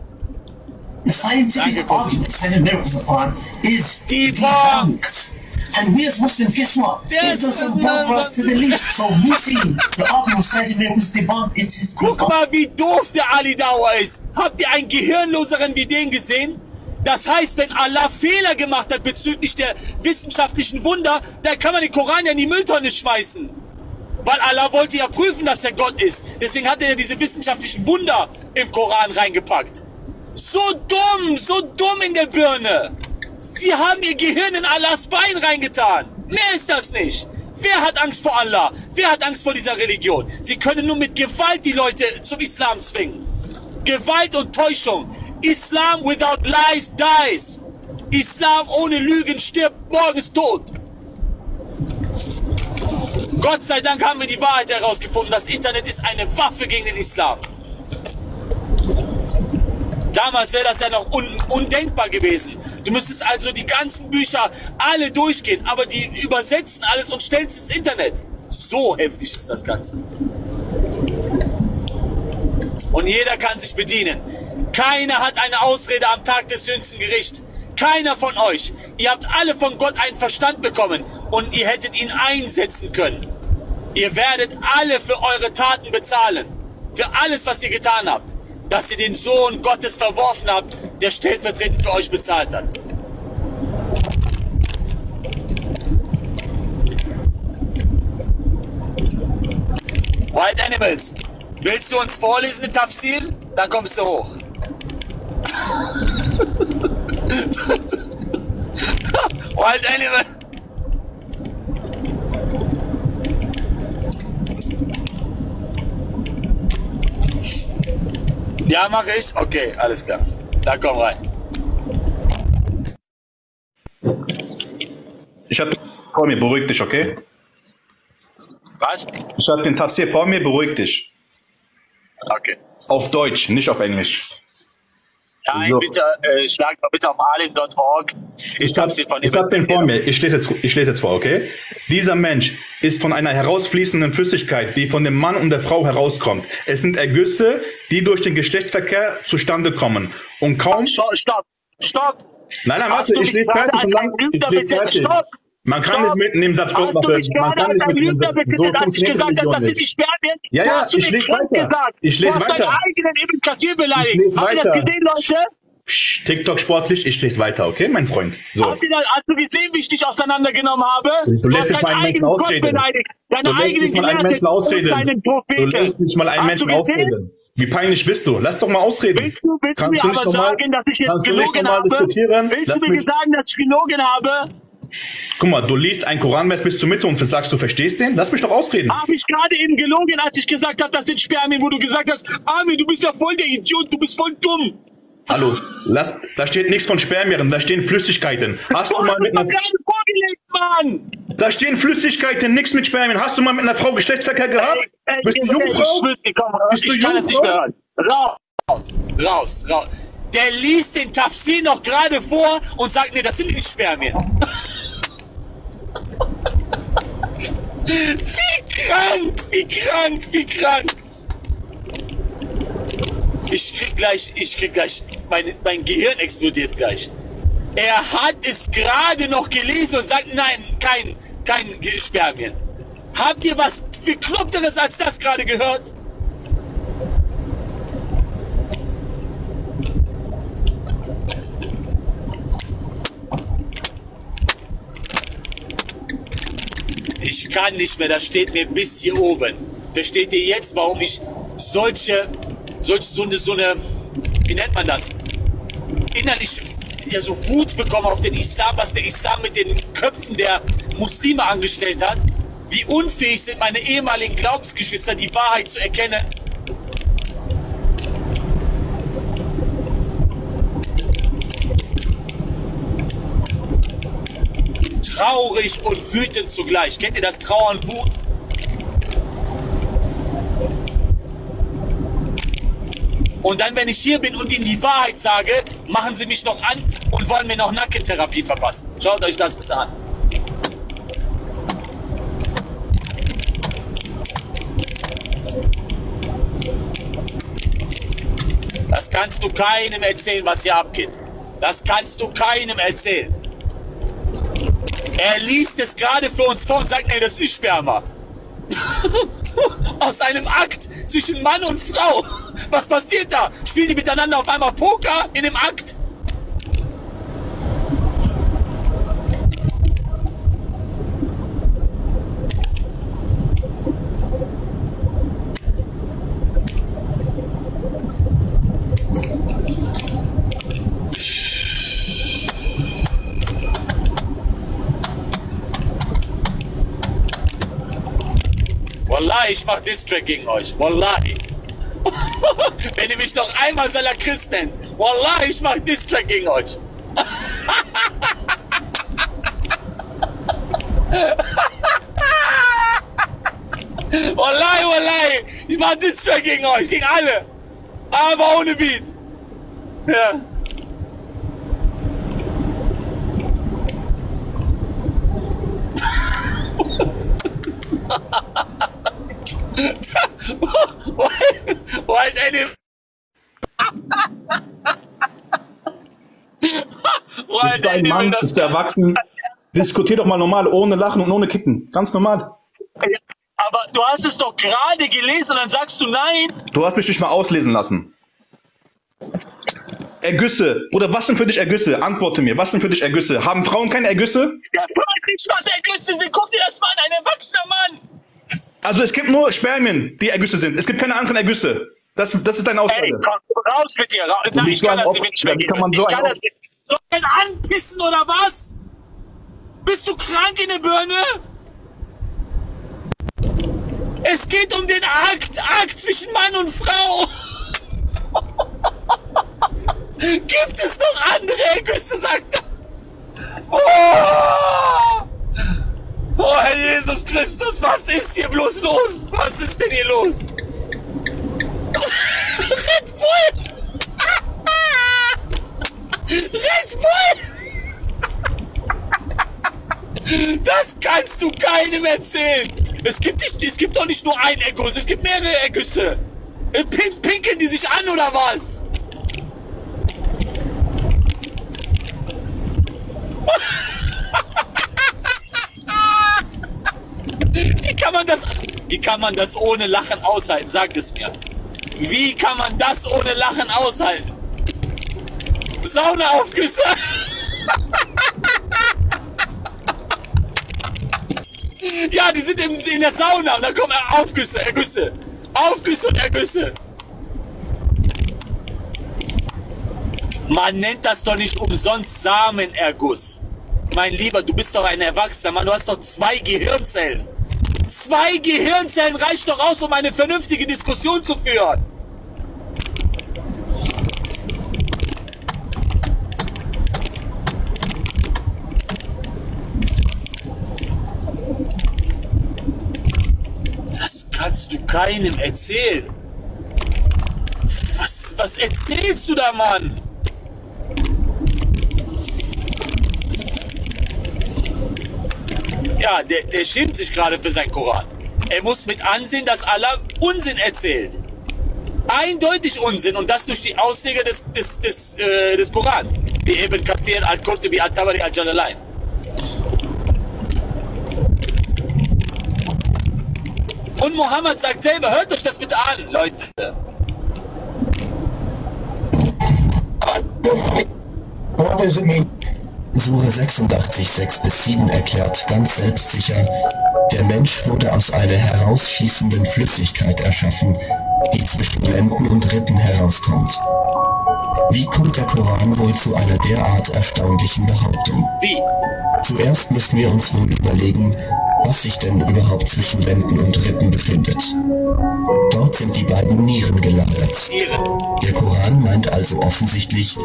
The scientific argument, of the Quran is Debunked. And we as Muslims, guess what? Yes, it doesn't bother us to the least. So we see the argument of scientific miracles debunked. It is Guck mal, wie doof der Ali Dauer ist. Habt ihr einen gehirnloseren wie den gesehen? Das heißt, wenn Allah Fehler gemacht hat bezüglich der wissenschaftlichen Wunder, dann kann man den Koran ja in die Mülltonne schmeißen. Weil Allah wollte ja prüfen, dass er Gott ist. Deswegen hat er ja diese wissenschaftlichen Wunder im Koran reingepackt. So dumm, so dumm in der Birne. Sie haben ihr Gehirn in Allahs Bein reingetan. Mehr ist das nicht. Wer hat Angst vor Allah? Wer hat Angst vor dieser Religion? Sie können nur mit Gewalt die Leute zum Islam zwingen. Gewalt und Täuschung. Islam without lies dies. Islam ohne Lügen stirbt morgens tot. Gott sei Dank haben wir die Wahrheit herausgefunden. Das Internet ist eine Waffe gegen den Islam. Damals wäre das ja noch un undenkbar gewesen. Du müsstest also die ganzen Bücher alle durchgehen, aber die übersetzen alles und stellen es ins Internet. So heftig ist das Ganze. Und jeder kann sich bedienen. Keiner hat eine Ausrede am Tag des jüngsten Gerichts. Keiner von euch. Ihr habt alle von Gott einen Verstand bekommen und ihr hättet ihn einsetzen können. Ihr werdet alle für eure Taten bezahlen. Für alles, was ihr getan habt. Dass ihr den Sohn Gottes verworfen habt, der stellvertretend für euch bezahlt hat. Wild Animals, willst du uns vorlesen, den Tafsir? Dann kommst du hoch. Wild Animal. Ja, mache ich. Okay, alles klar. Dann komm rein. Ich hab vor mir, beruhig dich, okay? Was? Ich habe den Tafsir vor mir, beruhig dich. Okay. Auf Deutsch, nicht auf Englisch. Nein, So. bitte, äh, schlag mal bitte auf alim.org. Ich Ich habe dir von hab den vor mir. Ich lese, jetzt, ich lese jetzt vor, okay? Dieser Mensch ist von einer herausfließenden Flüssigkeit, die von dem Mann und der Frau herauskommt. Es sind Ergüsse, die durch den Geschlechtsverkehr zustande kommen. Und kaum... Stopp, stopp, stopp. Nein, nein, warte, du ich lese fertig. und lang- Ich Lügner lese bezeichnet? fertig. Stopp! Man kann Stopp! nicht mitten im Satz Hast du machen. mich Man kann nicht mitten im Satz. So als ich gesagt habe, Religion das sind nicht. die Spermien? Ja, Du ja, du ich lese weiter. gesagt. Ich lese du weiter. deinen eigenen Ibn Kathir beleidigt. Ich lese Habt ihr das weiter. gesehen, Leute? TikTok sportlich, ich lese weiter, okay, mein Freund? So. Ihr das, hast du gesehen, wie ich dich auseinandergenommen habe? Du lässt hast jetzt mal deinen einen Menschen eigenen Gott ausreden. beleidigt. Deine Du lässt nicht mal einen Menschen ausreden. Du lässt nicht mal einen Hast Menschen du ausreden. Wie peinlich bist du? Lass doch mal ausreden. Willst du, willst du Kannst mir nicht aber normal- sagen, dass ich jetzt du gelogen habe? Willst Lass du mir sagen, dass ich gelogen habe? Guck mal, du liest einen Koranvers bis zur Mitte und sagst, du verstehst den? Lass mich doch ausreden. Habe ich gerade eben gelogen, als ich gesagt habe, das sind Spermien, wo du gesagt hast, Armin, du bist ja voll der Idiot, du bist voll dumm. Hallo, lass, da steht nichts von Spermien, da stehen Flüssigkeiten. Hast du Du mal mit mir einer, vorgelegt, Mann. da stehen Flüssigkeiten, nichts mit Spermien. Hast du mal mit einer Frau Geschlechtsverkehr gehabt? Ey, Bist du ey, Jungfrau? Bist du ich kann das nicht mehr Jungfrau? hören. Raus. Raus, raus. Der liest den Tafsir noch gerade vor und sagt, nee, das sind nicht Spermien. Wie krank, wie krank, wie krank. Ich krieg gleich, ich krieg gleich, mein, mein Gehirn explodiert gleich. Er hat es gerade noch gelesen und sagt, nein, kein, kein Spermien. Habt ihr was Bekloppteres als das gerade gehört? Ich kann nicht mehr, das steht mir bis hier oben. Versteht ihr jetzt, warum ich solche, solch so eine, so eine, wie nennt man das? Innerlich, ja, so Wut bekomme auf den Islam, was der Islam mit den Köpfen der Muslime angestellt hat? Wie unfähig sind meine ehemaligen Glaubensgeschwister, die Wahrheit zu erkennen? Traurig und wütend zugleich. Kennt ihr das Trauern, Wut? Und dann, wenn ich hier bin und ihnen die Wahrheit sage, machen sie mich noch an und wollen mir noch Nackentherapie verpassen. Schaut euch das bitte an. Das kannst du keinem erzählen, was hier abgeht. Das kannst du keinem erzählen. Er liest es gerade für uns vor und sagt, nee, das ist Sperma. Aus einem Akt zwischen Mann und Frau. Was passiert da? Spielen die miteinander auf einmal Poker in dem Akt? Wallahi, ich mach Distrack gegen euch. Wallahi. Wenn ihr mich noch einmal Salakist nennt. Wallahi, ich mach Distrack gegen euch. Wallahi, wallahi. Ich mach Distrack gegen euch. Gegen alle. Aber ohne Beat. Ja. Wollt eine. Du bist ein Mann, bist du erwachsen. Diskutier doch mal normal, ohne Lachen und ohne Kicken. Ganz normal. Aber du hast es doch gerade gelesen und dann sagst du nein. Du hast mich nicht mal auslesen lassen. Ergüsse. Bruder, was sind für dich Ergüsse? Antworte mir. Was sind für dich Ergüsse? Haben Frauen keine Ergüsse? Ja, nicht, was Ergüsse sind. Guck dir das mal an, ein erwachsener Mann. Also es gibt nur Spermien, die Ergüsse sind. Es gibt keine anderen Ergüsse. Das, das ist deine Ey, Aussage. komm, raus mit dir. Ra Nein, ich so kann das nicht mehr wie kann man so Ich ein kann das nicht. Denn anpissen oder was? Bist du krank in der Birne? Es geht um den Akt, Akt zwischen Mann und Frau. Gibt es noch andere Ergüsse, sagt er. Oh! Oh Herr Jesus Christus, was ist hier bloß los? Was ist denn hier los? Red Bull! Red Bull! Das kannst du keinem erzählen! Es gibt, nicht, es gibt doch nicht nur einen Erguss, es gibt mehrere Ergüsse! Äh, Pink, pinkeln die sich an oder was? Wie kann man das, wie kann man das ohne Lachen aushalten? Sagt es mir. Wie kann man das ohne Lachen aushalten? Saunaaufgüsse. ja, die sind in, in der Sauna und dann kommen Aufgüsse, Ergüsse. Aufgüsse und Ergüsse. Man nennt das doch nicht umsonst Samenerguss. Mein Lieber, du bist doch ein Erwachsener Mann, du hast doch zwei Gehirnzellen. Zwei Gehirnzellen reicht doch aus, um eine vernünftige Diskussion zu führen. Das kannst du keinem erzählen. Was, was erzählst du da, Mann? Ja, der, der schämt sich gerade für seinen Koran. Er muss mit ansehen, dass Allah Unsinn erzählt. Eindeutig Unsinn und das durch die Ausleger des, des, des, äh, des Korans. Wie Ibn Kathir, Al-Qurtubi, Al-Tabari, Al-Jalalain. Und Mohammed sagt selber, hört euch das bitte an, Leute. What does it mean? Sure 86, 6 bis 7 erklärt ganz selbstsicher, der Mensch wurde aus einer herausschießenden Flüssigkeit erschaffen, die zwischen Lenden und Rippen herauskommt. Wie kommt der Koran wohl zu einer derart erstaunlichen Behauptung? Wie? Zuerst müssen wir uns wohl überlegen, was sich denn überhaupt zwischen Lenden und Rippen befindet. Dort sind die beiden Nieren. Nieren. Der Koran meint also offensichtlich,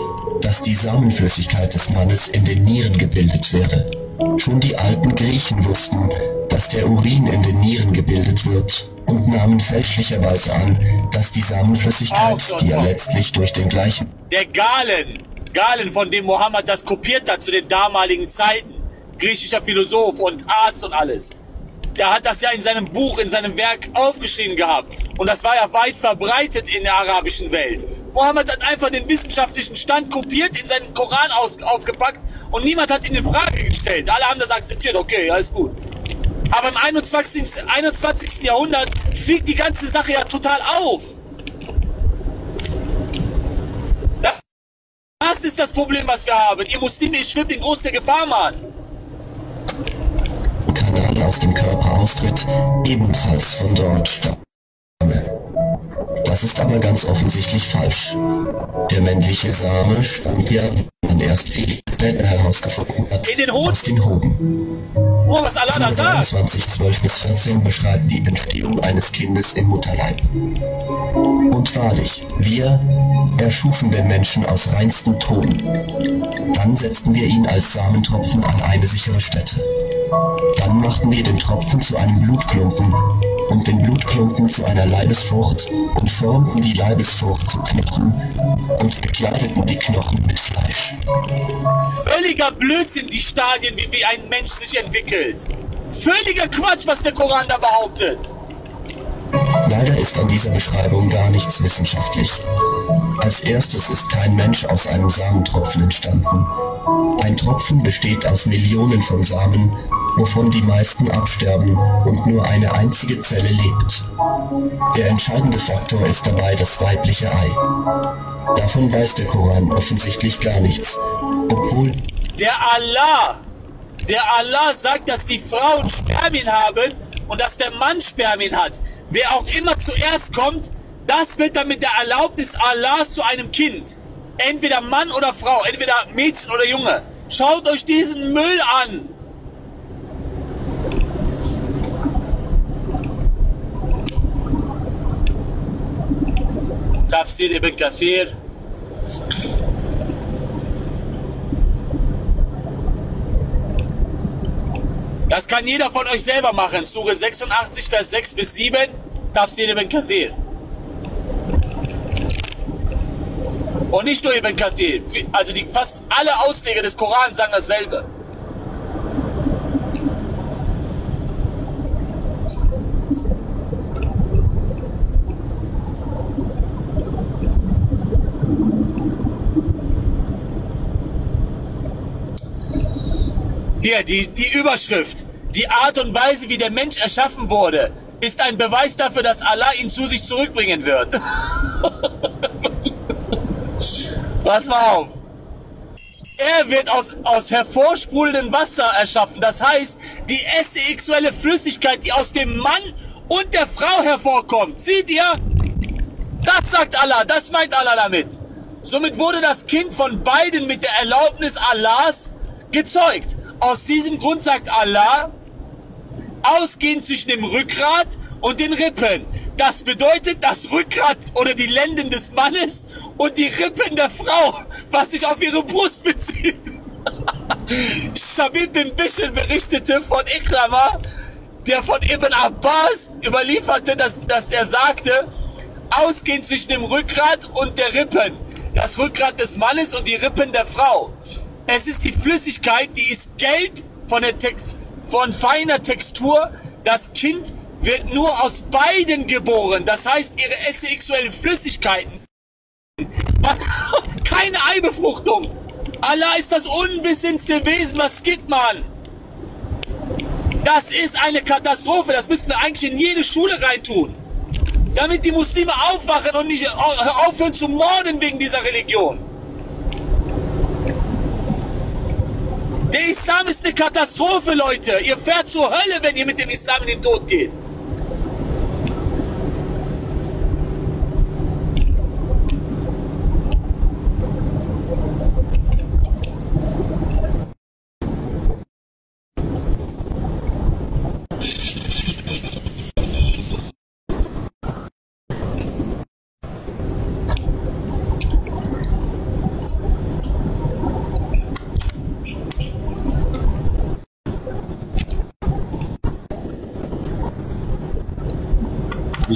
dass die Samenflüssigkeit des Mannes in den Nieren gebildet werde. Schon die alten Griechen wussten, dass der Urin in den Nieren gebildet wird und nahmen fälschlicherweise an, dass die Samenflüssigkeit, die ja letztlich durch den gleichen Der Galen, Galen, von dem Mohammed das kopiert hat zu den damaligen Zeiten, griechischer Philosoph und Arzt und alles. Der hat das ja in seinem Buch, in seinem Werk aufgeschrieben gehabt. Und das war ja weit verbreitet in der arabischen Welt. Mohammed hat einfach den wissenschaftlichen Stand kopiert, in seinen Koran aus, aufgepackt und niemand hat ihn in Frage gestellt. Alle haben das akzeptiert, okay, alles gut. Aber im 21. 21. Jahrhundert fliegt die ganze Sache ja total auf. Das ist das Problem, was wir haben. Ihr Muslime, ihr schwimmt in groß der Gefahr, Mann. Aus dem Körper austritt, ebenfalls von dort stamme. Das ist aber ganz offensichtlich falsch. Der männliche Same stammt ja, wie man erst viel später herausgefunden hat, In den aus den Hoden. Oh, was Allah sagt. 23, 12 bis 14 beschreibt die Entstehung eines Kindes im Mutterleib. Und wahrlich, wir erschufen den Menschen aus reinstem Ton. Dann setzten wir ihn als Samentropfen an eine sichere Stätte. Dann machten wir den Tropfen zu einem Blutklumpen und den Blutklumpen zu einer Leibesfrucht und formten die Leibesfrucht zu Knochen und bekleideten die Knochen mit Fleisch. Völliger Blödsinn, die Stadien, wie, wie ein Mensch sich entwickelt. Völliger Quatsch, was der Koran da behauptet. Leider ist an dieser Beschreibung gar nichts wissenschaftlich. Als erstes ist kein Mensch aus einem Samentropfen entstanden. Ein Tropfen besteht aus Millionen von Samen, wovon die meisten absterben und nur eine einzige Zelle lebt. Der entscheidende Faktor ist dabei das weibliche Ei. Davon weiß der Koran offensichtlich gar nichts, obwohl Der Allah, der Allah sagt, dass die Frauen Spermien haben und dass der Mann Spermien hat. Wer auch immer zuerst kommt, das wird dann mit der Erlaubnis Allahs zu einem Kind. Entweder Mann oder Frau, entweder Mädchen oder Junge. Schaut euch diesen Müll an. Tafsir ibn Kathir. Das kann jeder von euch selber machen. Sure 86, Vers 6 bis 7, Tafsir ibn Kathir. Und nicht nur Ibn Kathir, also die, fast alle Ausleger des Korans sagen dasselbe. Hier, die, die Überschrift. Die Art und Weise, wie der Mensch erschaffen wurde, ist ein Beweis dafür, dass Allah ihn zu sich zurückbringen wird. Pass mal auf. Er wird aus, aus hervorsprudelndem Wasser erschaffen. Das heißt, die sexuelle Flüssigkeit, die aus dem Mann und der Frau hervorkommt. Seht ihr? Das sagt Allah, das meint Allah damit. Somit wurde das Kind von beiden mit der Erlaubnis Allahs gezeugt. Aus diesem Grund sagt Allah, ausgehend zwischen dem Rückgrat und den Rippen. Das bedeutet das Rückgrat oder die Lenden des Mannes und die Rippen der Frau, was sich auf ihre Brust bezieht. Shabib bin Bishr berichtete von Ikrama, der von Ibn Abbas überlieferte, dass, dass er sagte, ausgehend zwischen dem Rückgrat und der Rippen. Das Rückgrat des Mannes und die Rippen der Frau. Es ist die Flüssigkeit, die ist gelb von, der Text, von feiner Textur. Das Kind wird nur aus beiden geboren. Das heißt, ihre sexuellen Flüssigkeiten. Keine Eibefruchtung. Allah ist das unwissendste Wesen, was es gibt, Mann. Das ist eine Katastrophe. Das müssten wir eigentlich in jede Schule reintun. Damit die Muslime aufwachen und nicht aufhören zu morden wegen dieser Religion. Der Islam ist eine Katastrophe, Leute. Ihr fährt zur Hölle, wenn ihr mit dem Islam in den Tod geht.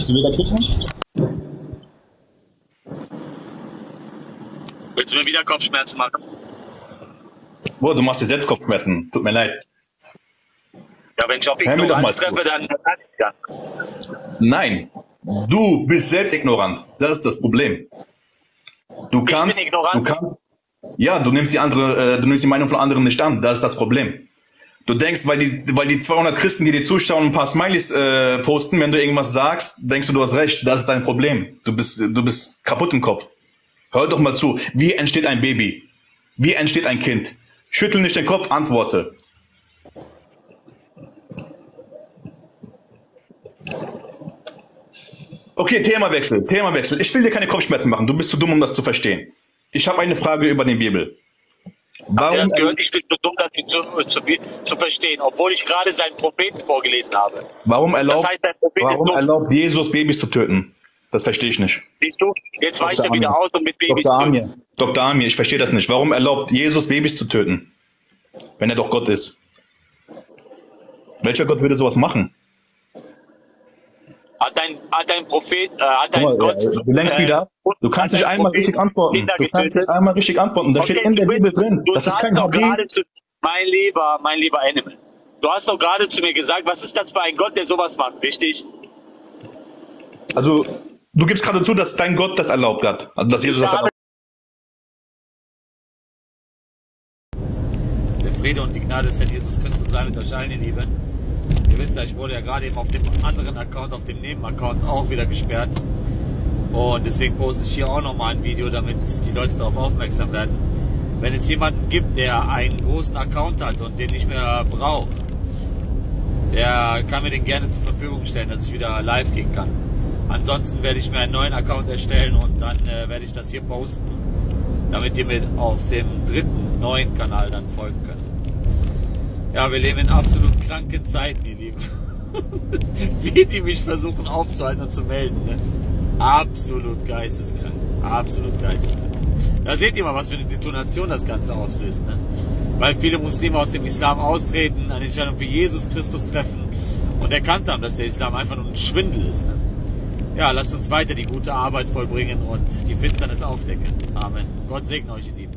Willst du wieder kicken? Willst du mir wieder Kopfschmerzen machen? Boah, du machst dir selbst Kopfschmerzen. Tut mir leid. Ja, wenn ich auf Ignoranz treffe, dann ja. Nein, du bist selbst ignorant. Das ist das Problem. Du kannst, bin ignorant? du kannst, ja, du nimmst die andere, äh, du nimmst die Meinung von anderen nicht an. Das ist das Problem. Du denkst, weil die, weil die 200 Christen, die dir zuschauen, ein paar Smileys äh, posten, wenn du irgendwas sagst, denkst du, du hast recht. Das ist dein Problem. Du bist, du bist kaputt im Kopf. Hör doch mal zu. Wie entsteht ein Baby? Wie entsteht ein Kind? Schüttel nicht den Kopf, antworte. Okay, Themawechsel, Themawechsel. Ich will dir keine Kopfschmerzen machen. Du bist zu dumm, um das zu verstehen. Ich habe eine Frage über die Bibel. Habt ihr Warum, das gehört? Ich bin so dumm, das zu, zu, zu verstehen, obwohl ich gerade seinen Propheten vorgelesen habe. warum, erlaubt, Das heißt, warum erlaubt Jesus Babys zu töten? Das verstehe ich nicht. Siehst du? Jetzt weicht er Dr. wieder Amir. aus und mit Babys Dr. zu. Amir, Dr. Amir, ich verstehe das nicht. Warum erlaubt Jesus Babys zu töten? Wenn er doch Gott ist. Welcher Gott würde sowas machen? Hat dein, hat dein Prophet, äh, hat dein mal, Gott. du lenkst äh, wieder. Du kannst nicht einmal Prophet richtig antworten. Kinder Du kannst nicht einmal richtig antworten. Da steht Okay, in der Bibel drin. Du Das ist kein Hadith. zu, mein lieber, mein lieber Animal. Du hast doch gerade zu mir gesagt, was ist das für ein Gott, der sowas macht, richtig? Also, du gibst gerade zu, dass dein Gott das erlaubt hat. Also, dass Jesus das erlaubt. Der Friede und die Gnade des Herrn Jesus Christus sei mit euch allen, ihr Lieben. Ihr wisst ja, ich wurde ja gerade eben auf dem anderen Account, auf dem Nebenaccount auch wieder gesperrt. Und deswegen poste ich hier auch nochmal ein Video, damit die Leute darauf aufmerksam werden. Wenn es jemanden gibt, der einen großen Account hat und den nicht mehr braucht, der kann mir den gerne zur Verfügung stellen, dass ich wieder live gehen kann. Ansonsten werde ich mir einen neuen Account erstellen und dann äh, werde ich das hier posten, damit ihr mir auf dem dritten neuen Kanal dann folgen könnt. Ja, wir leben in absolut kranken Zeiten, ihr Lieben. Wie die mich versuchen aufzuhalten und zu melden. Ne? Absolut geisteskrank. Absolut geisteskrank. Da seht ihr mal, was für eine Detonation das Ganze auslöst. Ne? weil viele Muslime aus dem Islam austreten, eine Entscheidung für Jesus Christus treffen und erkannt haben, dass der Islam einfach nur ein Schwindel ist. Ne? Ja, lasst uns weiter die gute Arbeit vollbringen und die Finsternis aufdecken. Amen. Gott segne euch, ihr Lieben.